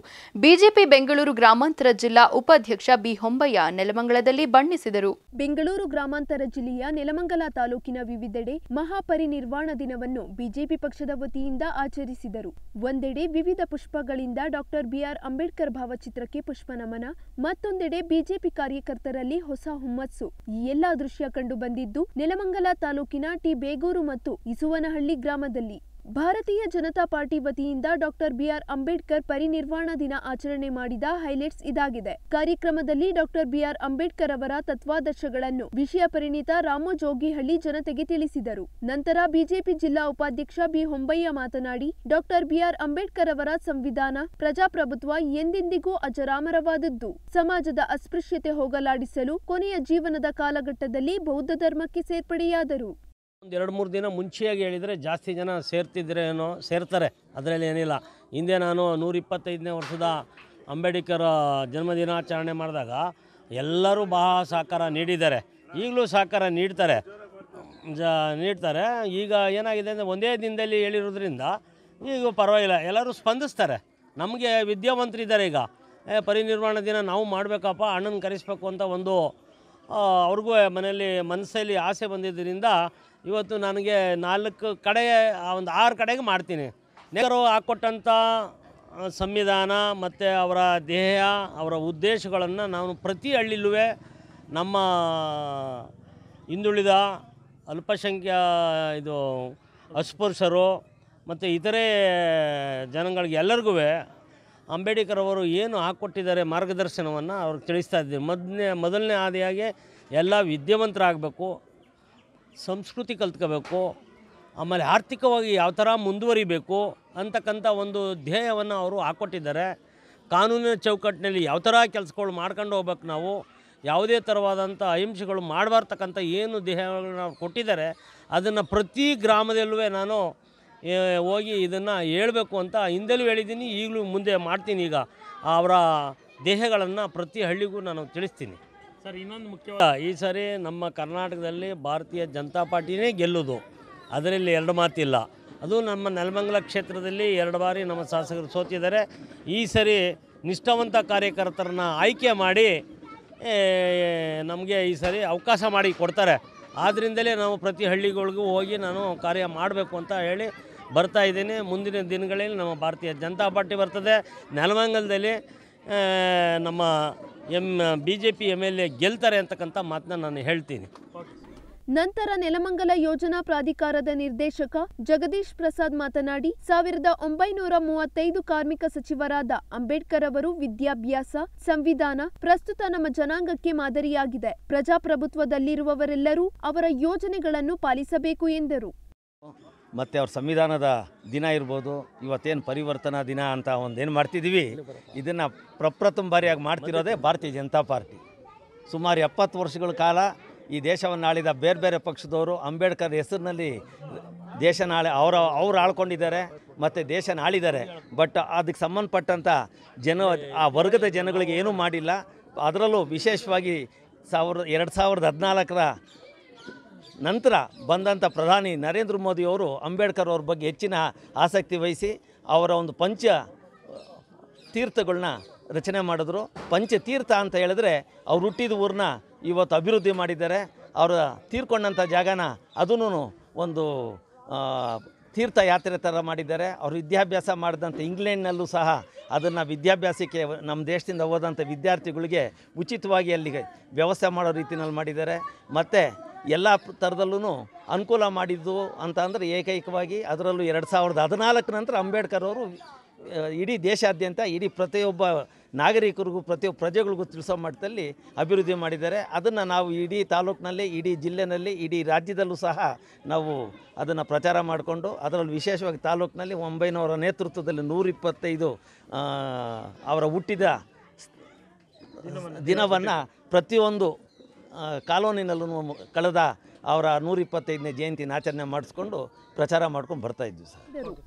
A: ಬಿಜೆಪಿ ಬೆಂಗಳೂರು ಗ್ರಾಮಾಂತರ ಜಿಲ್ಲಾ ಉಪಾಧ್ಯಕ್ಷ ಬಿ ಹೊಂಬಯ್ಯ ನೆಲಮಂಗಲದಲ್ಲಿ ಬಣ್ಣಿಸಿದರು.
B: ಬೆಂಗಳೂರು ಗ್ರಾಮಾಂತರ ಜಿಲ್ಲೆಯ ನೆಲಮಂಗಲ ತಾಲೂಕಿನ ವಿವಿಧೆಡೆ ಮಹಾಪರಿನಿರ್ವಾಣ ದಿನವನ್ನು ಬಿಜೆಪಿ ಪಕ್ಷದ ವತಿಯಿಂದ ಆಚರಿಸಿದರು. ಒಂದೆಡೆ ವಿವಿಧ ಪುಷ್ಪಗಳಿಂದ ಡಾಕ್ಟರ್ ಬಿಆರ್ ಅಂಬೇಡ್ಕರ್ ಭಾವಚಿತ್ರಕ್ಕೆ ಪುಷ್ಪ ನಮನ ಮತ್ತೊಂದೆಡೆ ಬಿಜೆಪಿ ಕಾರ್ಯಕರ್ತರಲ್ಲಿ ಹೊಸ ಹುಮ್ಮಸ್ಸು. ಈ ಎಲ್ಲಾ ದೃಶ್ಯ ಕಂಡು ಬಂದಿದ್ದು, ನೆಲಮಂಗಲ ತಾಲೂಕಿನ ಟಿ ಬೇಗೂರು ಮತ್ತು ಇಸುವನಹಳ್ಳಿ ಗ್ರಾಮದಲ್ಲಿ ಭಾರತೀಯ ಜನತಾ ಪಾರ್ಟಿ ವತಿಯಿಂದ ಡಾಕ್ಟರ್ ಬಿಆರ್ ಅಂಬೇಡ್ಕರ್ ಪರಿನಿರ್ವಾಣ ದಿನ ಆಚರಣೆ ಮಾಡಿದ ಹೈಲೈಟ್ಸ್ ಇದಾಗಿದೆ. ಕಾರ್ಯಕ್ರಮದಲ್ಲಿ ಡಾಕ್ಟರ್ ಬಿಆರ್ ಅಂಬೇಡ್ಕರ್ ಅವರ ತತ್ವಾದರ್ಶಗಳನ್ನು ವಿಷಯ ಪರಿಣಿತ ರಾಮ ಜೋಗಿಹಳ್ಳಿ ಜನತೆಗೆ ತಿಳಿಸಿದರು. ನಂತರ ಬಿಜೆಪಿ ಜಿಲ್ಲಾ ಉಪಾಧ್ಯಕ್ಷ ಬಿ ಹೊಂಬಯ್ಯ ಮಾತನಾಡಿ, ಡಾಕ್ಟರ್ ಬಿಆರ್ ಅಂಬೇಡ್ಕರ್ ಅವರ ಸಂವಿಧಾನ ಪ್ರಜಾಪ್ರಭುತ್ವ ಎಂದೆಂದಿಗೂ ಅಜರಾಮರವಾದದ್ದು. ಸಮಾಜದ ಅಸ್ಪೃಶ್ಯತೆ ಹೋಗಲಾಡಿಸಲು ಕೊನೆಯ ಜೀವನದ ಕಾಲಘಟ್ಟದಲ್ಲಿ ಬೌದ್ಧ ಧರ್ಮಕ್ಕೆ ಸೇರ್ಪಡೆಯಾದರು.
R: ಒಂದು ಎರಡು ಮೂರು ದಿನ ಮುಂಚೆಯಾಗಿ ಹೇಳಿದರೆ ಜಾಸ್ತಿ ಜನ ಸೇರ್ತಿದ್ರೆ ಏನೋ, ಸೇರ್ತಾರೆ. ಅದರಲ್ಲಿ ಏನಿಲ್ಲ. ಹಿಂದೆ ನಾನು ನೂರ ಇಪ್ಪತ್ತೈದನೇ ವರ್ಷದ ಅಂಬೇಡ್ಕರ್ ಜನ್ಮದಿನಾಚರಣೆ ಮಾಡಿದಾಗ ಎಲ್ಲರೂ ಬಹಳ ಸಹಕಾರ ನೀಡಿದ್ದಾರೆ. ಈಗಲೂ ಸಹಕಾರ ನೀಡ್ತಾರೆ. ಜ, ನೀಡ್ತಾರೆ. ಈಗ ಏನಾಗಿದೆ ಅಂದರೆ ಒಂದೇ ದಿನದಲ್ಲಿ ಹೇಳಿರೋದ್ರಿಂದ ಈಗ ಪರವಾಗಿಲ್ಲ. ಎಲ್ಲರೂ ಸ್ಪಂದಿಸ್ತಾರೆ. ನಮಗೆ ವಿದ್ಯಾವಂತರಿದ್ದಾರೆ ಈಗ. ಪರಿನಿರ್ವಾಣ ದಿನ ನಾವು ಮಾಡಬೇಕಪ್ಪ, ಅಣ್ಣನ ಕರೆಸ್ಬೇಕು ಅಂತ ಒಂದು ಅವ್ರಿಗೂ ಮನೆಯಲ್ಲಿ ಮನಸ್ಸಲ್ಲಿ ಆಸೆ ಬಂದಿದ್ದರಿಂದ ಇವತ್ತು ನನಗೆ ನಾಲ್ಕು ಕಡೆ, ಆ ಒಂದು ಆರು ಕಡೆಗೆ ಮಾಡ್ತೀನಿ. ನೆಹರು ಹಾಕ್ಕೊಟ್ಟಂಥ ಸಂವಿಧಾನ ಮತ್ತು ಅವರ ದೇಹ, ಅವರ ಉದ್ದೇಶಗಳನ್ನು ನಾನು ಪ್ರತಿ ಹಳ್ಳಿಲೂ ನಮ್ಮ ಹಿಂದುಳಿದ ಅಲ್ಪಸಂಖ್ಯಾ, ಇದು ಅಸ್ಪೃಶ್ಯರು ಮತ್ತು ಇತರೆ ಜನಗಳಿಗೆ ಎಲ್ಲರಿಗೂ ಅಂಬೇಡ್ಕರ್ ಅವರು ಏನು ಹಾಕ್ಕೊಟ್ಟಿದ್ದಾರೆ ಮಾರ್ಗದರ್ಶನವನ್ನು ಅವ್ರಿಗೆ ತಿಳಿಸ್ತಾ ಇದ್ದೀವಿ ಮೊದಲನೇ ಮೊದಲನೇ ಆದಿಯಾಗಿ ಎಲ್ಲ ವಿದ್ಯಾವಂತರಾಗಬೇಕು. ಸಂಸ್ಕೃತಿ ಕಲ್ತ್ಕೋಬೇಕು, ಆಮೇಲೆ ಆರ್ಥಿಕವಾಗಿ ಯಾವ ಥರ ಮುಂದುವರಿಬೇಕು ಅಂತಕ್ಕಂಥ ಒಂದು ಧ್ಯೇಯವನ್ನು ಅವರು ಹಾಕ್ಕೊಟ್ಟಿದ್ದಾರೆ ಕಾನೂನಿನ ಚೌಕಟ್ಟಿನಲ್ಲಿ ಯಾವ ಥರ ಕೆಲಸಗಳು ಮಾಡ್ಕೊಂಡು ಹೋಗ್ಬೇಕು ನಾವು, ಯಾವುದೇ ಥರವಾದಂಥ ಅಹಿಂಸೆಗಳು ಮಾಡಬಾರ್ತಕ್ಕಂಥ ಏನು ದೇಹಗಳನ್ನ ಕೊಟ್ಟಿದ್ದಾರೆ, ಅದನ್ನು ಪ್ರತಿ ಗ್ರಾಮದಲ್ಲೂ ನಾನು ಹೋಗಿ ಇದನ್ನು ಹೇಳಬೇಕು ಅಂತ ಹಿಂದೆಲೂ ಹೇಳಿದ್ದೀನಿ, ಈಗಲೂ ಮುಂದೆ ಮಾಡ್ತೀನಿ ಈಗ ಅವರ ದೇಹಗಳನ್ನು ಪ್ರತಿ ಹಳ್ಳಿಗೂ ನಾನು ತಿಳಿಸ್ತೀನಿ.
L: ಸರ್, ಇನ್ನೊಂದು ಮುಖ್ಯ
R: ಈ ಸಾರಿ ನಮ್ಮ ಕರ್ನಾಟಕದಲ್ಲಿ ಭಾರತೀಯ ಜನತಾ ಪಾರ್ಟಿನೇ ಗೆಲ್ಲುವುದು ಅದರಲ್ಲಿ ಎರಡು ಮಾತಿಲ್ಲ. ಅದು ನಮ್ಮ ನೆಲಮಂಗಲ ಕ್ಷೇತ್ರದಲ್ಲಿ ಎರಡು ಬಾರಿ ನಮ್ಮ ಶಾಸಕರು ಸೋತಿದ್ದಾರೆ. ಈ ಸರಿ ನಿಷ್ಠಾವಂತ ಕಾರ್ಯಕರ್ತರನ್ನ ಆಯ್ಕೆ ಮಾಡಿ ನಮಗೆ ಈ ಸರಿ ಅವಕಾಶ ಮಾಡಿ ಕೊಡ್ತಾರೆ. ಆದ್ದರಿಂದಲೇ ನಾವು ಪ್ರತಿ ಹಳ್ಳಿಗಳಿಗೂ ಹೋಗಿ ನಾನು ಕಾರ್ಯ ಮಾಡಬೇಕು ಅಂತ ಹೇಳಿ ಬರ್ತಾ ಇದ್ದೀನಿ. ಮುಂದಿನ ದಿನಗಳಲ್ಲಿ ನಮ್ಮ ಭಾರತೀಯ ಜನತಾ ಪಾರ್ಟಿ ಬರ್ತದೆ. ನೆಲಮಂಗಲದಲ್ಲಿ ನಮ್ಮ M B J P M L A ಗೆಲ್ತಾರೆ ಅಂತಕ್ಕಂಥ ಮಾತನ್ನ ನಾನು ಹೇಳ್ತೀನಿ.
B: ನಂತರ ನೆಲಮಂಗಲ ಯೋಜನಾ ಪ್ರಾಧಿಕಾರದ ನಿರ್ದೇಶಕ ಜಗದೀಶ್ ಪ್ರಸಾದ್ ಮಾತನಾಡಿ, ಸಾವಿರದ ಒಂಬೈನೂರ ಮೂವತ್ತೈದು ಕಾರ್ಮಿಕ ಸಚಿವರಾದ ಅಂಬೇಡ್ಕರ್ ಅವರು ವಿದ್ಯಾಭ್ಯಾಸ, ಸಂವಿಧಾನ ಪ್ರಸ್ತುತ ನಮ್ಮ ಜನಾಂಗಕ್ಕೆ ಮಾದರಿಯಾಗಿದೆ. ಪ್ರಜಾಪ್ರಭುತ್ವದಲ್ಲಿರುವವರೆಲ್ಲರೂ ಅವರ ಯೋಜನೆಗಳನ್ನು ಪಾಲಿಸಬೇಕು ಎಂದರು.
S: ಮತ್ತು ಅವ್ರ ಸಂವಿಧಾನದ ದಿನ ಇರ್ಬೋದು, ಇವತ್ತೇನು ಪರಿವರ್ತನಾ ದಿನ ಅಂತ ಒಂದೇನು ಮಾಡ್ತಿದ್ದೀವಿ ಇದನ್ನು ಪ್ರಪ್ರಥಮ ಬಾರಿಯಾಗಿ ಮಾಡ್ತಿರೋದೇ ಭಾರತೀಯ ಜನತಾ ಪಾರ್ಟಿ. ಸುಮಾರು ಎಪ್ಪತ್ತು ವರ್ಷಗಳ ಕಾಲ ಈ ದೇಶವನ್ನು ಆಳಿದ ಬೇರೆ ಬೇರೆ ಪಕ್ಷದವರು ಅಂಬೇಡ್ಕರ್ ಹೆಸರಿನಲ್ಲಿ ದೇಶನ ನಾಳೆ ಅವರ, ಅವ್ರು ಆಳ್ಕೊಂಡಿದ್ದಾರೆ, ಮತ್ತು ದೇಶನ ಆಳಿದ್ದಾರೆ. ಬಟ್ ಅದಕ್ಕೆ ಸಂಬಂಧಪಟ್ಟಂಥ ಜನ, ಆ ವರ್ಗದ ಜನಗಳಿಗೆ ಏನೂ ಮಾಡಿಲ್ಲ. ಅದರಲ್ಲೂ ವಿಶೇಷವಾಗಿ ಸಾವಿರದ, ಎರಡು ಸಾವಿರದ ಹದಿನಾಲ್ಕರ ನಂತರ ಬಂದಂಥ ಪ್ರಧಾನಿ ನರೇಂದ್ರ ಮೋದಿಯವರು ಅಂಬೇಡ್ಕರ್ ಅವ್ರ ಬಗ್ಗೆ ಹೆಚ್ಚಿನ ಆಸಕ್ತಿ ವಹಿಸಿ ಅವರ ಒಂದು ಪಂಚ ತೀರ್ಥಗಳನ್ನ ರಚನೆ ಮಾಡಿದ್ರು. ಪಂಚತೀರ್ಥ ಅಂತ ಹೇಳಿದ್ರೆ ಅವ್ರು ಹುಟ್ಟಿದ ಊರನ್ನ ಇವತ್ತು ಅಭಿವೃದ್ಧಿ ಮಾಡಿದ್ದಾರೆ. ಅವರ ತೀರ್ಕೊಂಡಂಥ ಜಾಗನ ಅದನ್ನು ಒಂದು ತೀರ್ಥ ಯಾತ್ರೆ ಥರ ಮಾಡಿದ್ದಾರೆ. ಅವರು ವಿದ್ಯಾಭ್ಯಾಸ ಮಾಡಿದಂಥ ಇಂಗ್ಲೆಂಡ್ನಲ್ಲೂ ಸಹ ಅದನ್ನು ವಿದ್ಯಾಭ್ಯಾಸಕ್ಕೆ ನಮ್ಮ ದೇಶದಿಂದ ಹೋದಂಥ ವಿದ್ಯಾರ್ಥಿಗಳಿಗೆ ಉಚಿತವಾಗಿ ಅಲ್ಲಿಗೆ ವ್ಯವಸ್ಥೆ ಮಾಡೋ ರೀತಿಯಲ್ಲಿ ಮಾಡಿದ್ದಾರೆ. ಮತ್ತು ಎಲ್ಲ ಥರದಲ್ಲೂ ಅನುಕೂಲ ಮಾಡಿದ್ದು ಅಂತ ಅಂದರೆ ಏಕೈಕವಾಗಿ ಅದರಲ್ಲೂ ಎರಡು ಸಾವಿರದ ಹದಿನಾಲ್ಕು ನಂತರ ಅಂಬೇಡ್ಕರ್ ಅವರು ಇಡೀ ದೇಶಾದ್ಯಂತ, ಇಡೀ ಪ್ರತಿಯೊಬ್ಬ ನಾಗರಿಕರಿಗೂ, ಪ್ರತಿಯೊಬ್ಬ ಪ್ರಜೆಗಳಿಗೂ ತಿಳಿಸೋ ಮಟ್ಟದಲ್ಲಿ ಅಭಿವೃದ್ಧಿ ಮಾಡಿದ್ದಾರೆ. ಅದನ್ನು ನಾವು ಇಡೀ ತಾಲೂಕಿನಲ್ಲಿ, ಇಡೀ ಜಿಲ್ಲೆನಲ್ಲಿ, ಇಡೀ ರಾಜ್ಯದಲ್ಲೂ ಸಹ ನಾವು ಅದನ್ನು ಪ್ರಚಾರ ಮಾಡಿಕೊಂಡು, ಅದರಲ್ಲಿ ವಿಶೇಷವಾಗಿ ತಾಲೂಕಿನಲ್ಲಿ ಒಂಬೈನೂರ ನೇತೃತ್ವದಲ್ಲಿ ನೂರಿಪ್ಪತ್ತೈದು ಅವರ ಹುಟ್ಟಿದ ದಿನವನ್ನು ಪ್ರತಿಯೊಂದು ಕಾಲೋನಿನಲ್ಲೂ ಕಳೆದ ಅವರ ನೂರಿಪ್ಪತ್ತೈದನೇ ಜಯಂತಿನ ಆಚರಣೆ ಮಾಡಿಸ್ಕೊಂಡು ಪ್ರಚಾರ ಮಾಡ್ಕೊಂಡು ಬರ್ತಾ ಇದ್ವಿ ಸರ್.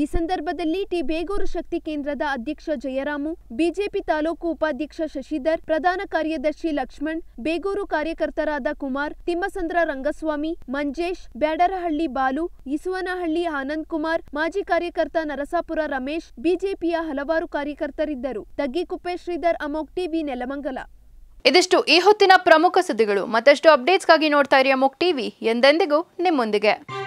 B: ಈ ಸಂದರ್ಭದಲ್ಲಿ ಟಿ ಬೇಗೂರು ಶಕ್ತಿ ಕೇಂದ್ರದ ಅಧ್ಯಕ್ಷ ಜಯರಾಮು, ಬಿಜೆಪಿ ತಾಲೂಕು ಉಪಾಧ್ಯಕ್ಷ ಶಶಿಧರ್, ಪ್ರಧಾನ ಕಾರ್ಯದರ್ಶಿ ಲಕ್ಷ್ಮಣ್, ಬೇಗೂರು ಕಾರ್ಯಕರ್ತರಾದ ಕುಮಾರ್, ತಿಮ್ಮಸಂದ್ರ ರಂಗಸ್ವಾಮಿ, ಮಂಜೇಶ್, ಬ್ಯಾಡರಹಳ್ಳಿ ಬಾಲು, ಇಸುವನಹಳ್ಳಿ ಆನಂದ್ ಕುಮಾರ್, ಮಾಜಿ ಕಾರ್ಯಕರ್ತ ನರಸಾಪುರ ರಮೇಶ್, ಬಿಜೆಪಿಯ ಹಲವಾರು ಕಾರ್ಯಕರ್ತರಿದ್ದರು. ತಗ್ಗಿಕುಪ್ಪೆ ಶ್ರೀಧರ್ ಅಮೋಕ್ ಟಿವಿ ನೆಲಮಂಗಲ.
A: ಇದಿಷ್ಟು ಈ ಹೊತ್ತಿನ ಪ್ರಮುಖ ಸುದ್ದಿಗಳು. ಮತ್ತಷ್ಟು ಅಪ್ಡೇಟ್ಸ್ಗಾಗಿ ನೋಡ್ತಾ ಇರಿ ಅಮೋಕ್ ಟಿವಿ. ಎಂದೆಂದಿಗೂ ನಿಮ್ಮೊಂದಿಗೆ.